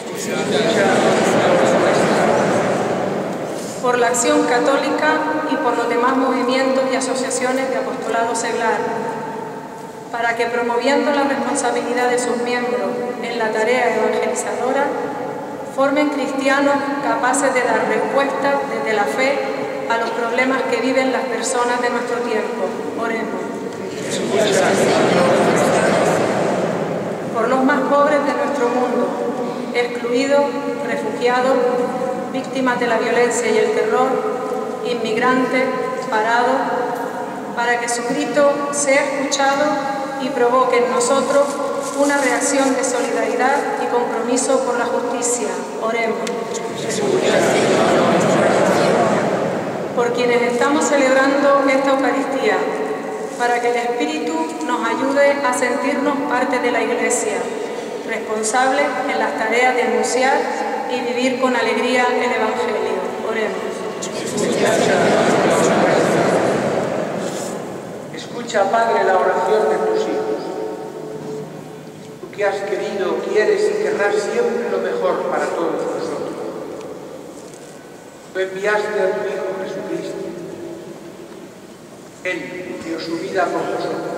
Por la acción católica y por los demás movimientos y asociaciones de apostolado seglar, para que promoviendo la responsabilidad de sus miembros en la tarea evangelizadora, formen cristianos capaces de dar respuesta desde la fe a los problemas que viven las personas de nuestro tiempo. Oremos. Por los más pobres de nuestro mundo, excluidos, refugiados, víctimas de la violencia y el terror, inmigrantes, parados, para que su grito sea escuchado y provoque en nosotros una reacción de solidaridad y compromiso por la justicia. Oremos. Por quienes estamos celebrando esta Eucaristía, para que el Espíritu nos ayude a sentirnos parte de la Iglesia, responsables en las tareas de anunciar y vivir con alegría el Evangelio. Oremos. Escucha, Padre, la oración de tus hijos. Tú que has querido, quieres y querrás siempre lo mejor para todos nosotros. Tú enviaste a tu Hijo Jesucristo. Él dio su vida por nosotros.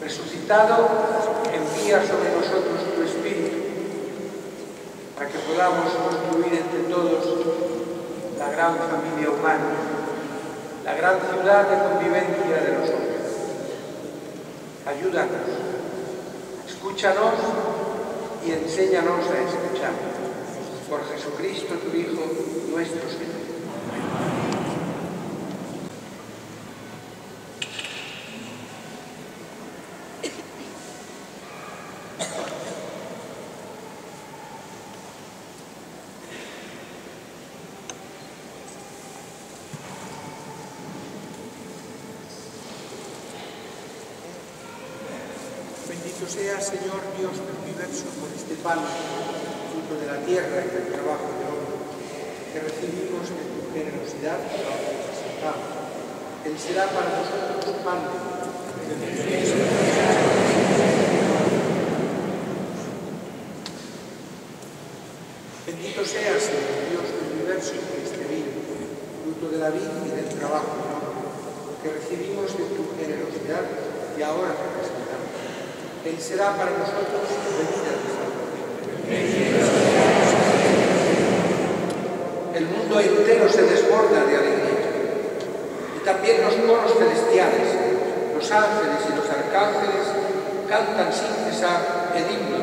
Resucitado, envía sobre nosotros tu Espíritu que podamos construir entre todos la gran familia humana, la gran ciudad de convivencia de los hombres. Ayúdanos, escúchanos y enséñanos a escuchar. Por Jesucristo, tu Hijo, nuestro Señor. sea, Señor Dios del universo, por este pan, fruto de la tierra y del trabajo del hombre, que recibimos de tu generosidad para. Él será para nosotros pan Bendito sea, Señor Dios del universo, por este vino, fruto de la vida y del trabajo del hombre, que recibimos de tu generosidad y ahora. Él será para nosotros venida de. El mundo entero se desborda de alegría. Y también los coros celestiales, los ángeles y los arcángeles cantan sin cesar el himno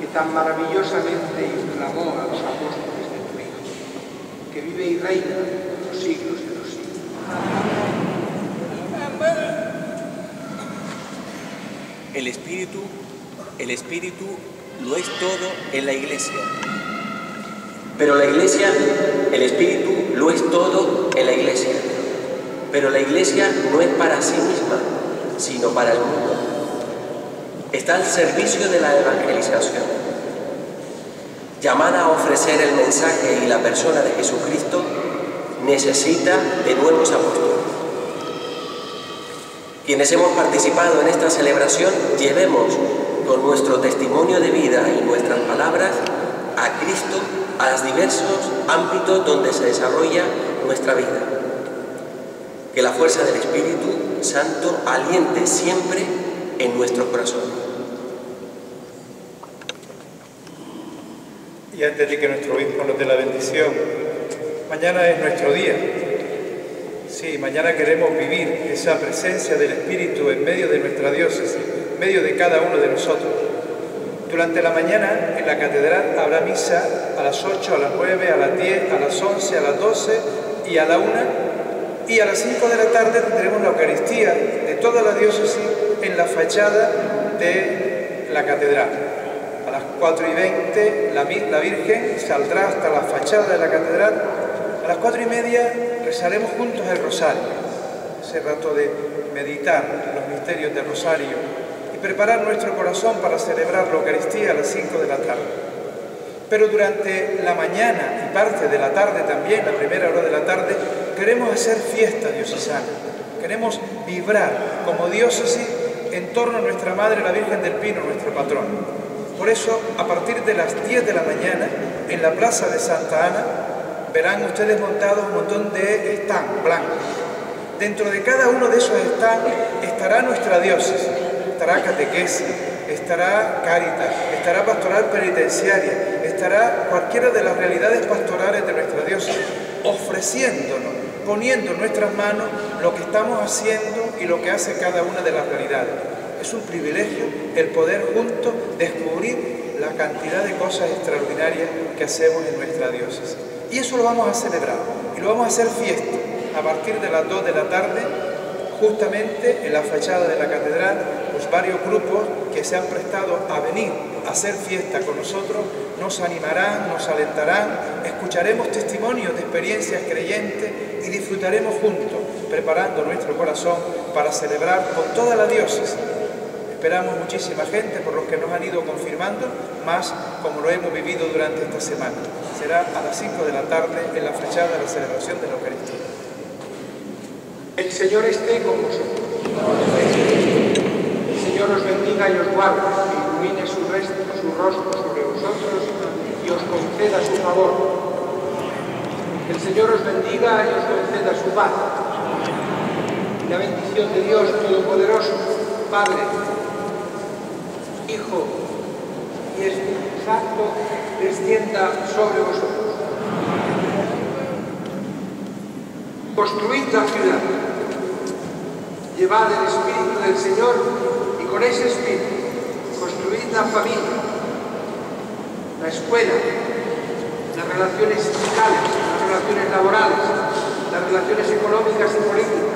Que tan maravillosamente inflamó a los apóstoles de tu Hijo, que vive y reina por los siglos de los siglos. El Espíritu, el Espíritu lo es todo en la Iglesia. Pero la Iglesia, el Espíritu lo es todo en la Iglesia. Pero la Iglesia no es para sí misma, sino para el mundo. Está al servicio de la evangelización. Llamada a ofrecer el mensaje y la persona de Jesucristo, necesita de nuevos apóstoles. Quienes hemos participado en esta celebración, llevemos con nuestro testimonio de vida y nuestras palabras a Cristo a los diversos ámbitos donde se desarrolla nuestra vida. Que la fuerza del Espíritu Santo aliente siempre en nuestro corazón. Y antes de que nuestro obispo nos dé la bendición, mañana es nuestro día. Sí, mañana queremos vivir esa presencia del Espíritu en medio de nuestra diócesis, en medio de cada uno de nosotros. Durante la mañana en la catedral habrá misa a las 8, a las 9, a las 10, a las 11, a las 12 y a la 1. Y a las 5 de la tarde tendremos la Eucaristía de toda la diócesis en la fachada de la catedral. A las 4 y 20 la, la Virgen saldrá hasta la fachada de la catedral. A las 4 y media rezaremos juntos el rosario, ese rato de meditar los misterios del rosario y preparar nuestro corazón para celebrar la Eucaristía a las 5 de la tarde. Pero durante la mañana y parte de la tarde también, la primera hora de la tarde, queremos hacer fiesta diocesana. Queremos vibrar como diócesis en torno a nuestra Madre, la Virgen del Pino, nuestro patrón. Por eso, a partir de las 10 de la mañana, en la plaza de Santa Ana, verán ustedes montados un montón de stand blancos. Dentro de cada uno de esos stands estará nuestra diócesis, estará catequesis, estará Cáritas, estará pastoral penitenciaria, estará cualquiera de las realidades pastorales de nuestra diócesis, ofreciéndonos, poniendo en nuestras manos lo que estamos haciendo y lo que hace cada una de las realidades. Es un privilegio el poder juntos descubrir la cantidad de cosas extraordinarias que hacemos en nuestra diócesis. Y eso lo vamos a celebrar y lo vamos a hacer fiesta a partir de las 2 de la tarde justamente en la fachada de la catedral, pues varios grupos que se han prestado a venir a hacer fiesta con nosotros nos animarán, nos alentarán, escucharemos testimonios de experiencias creyentes y disfrutaremos juntos, preparando nuestro corazón para celebrar con toda la diócesis. Esperamos muchísima gente por los que nos han ido confirmando, más como lo hemos vivido durante esta semana. Será a las 5 de la tarde en la fachada de la celebración de la Eucaristía. El Señor esté con vosotros. El Señor os bendiga y os guarde, ilumine su, su rostro sobre vosotros y os conceda su favor. El Señor os bendiga y os conceda su paz. La bendición de Dios Todopoderoso, Padre, Hijo y Espíritu Santo, descienda sobre vosotros. Construid la ciudad llevad el Espíritu del Señor y con ese Espíritu construid la familia, la escuela, las relaciones sindicales, las relaciones laborales, las relaciones económicas y políticas,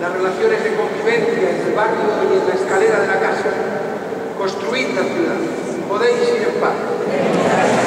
las relaciones de convivencia en el barrio y en la escalera de la casa. Construid la ciudad. Podéis ir en paz.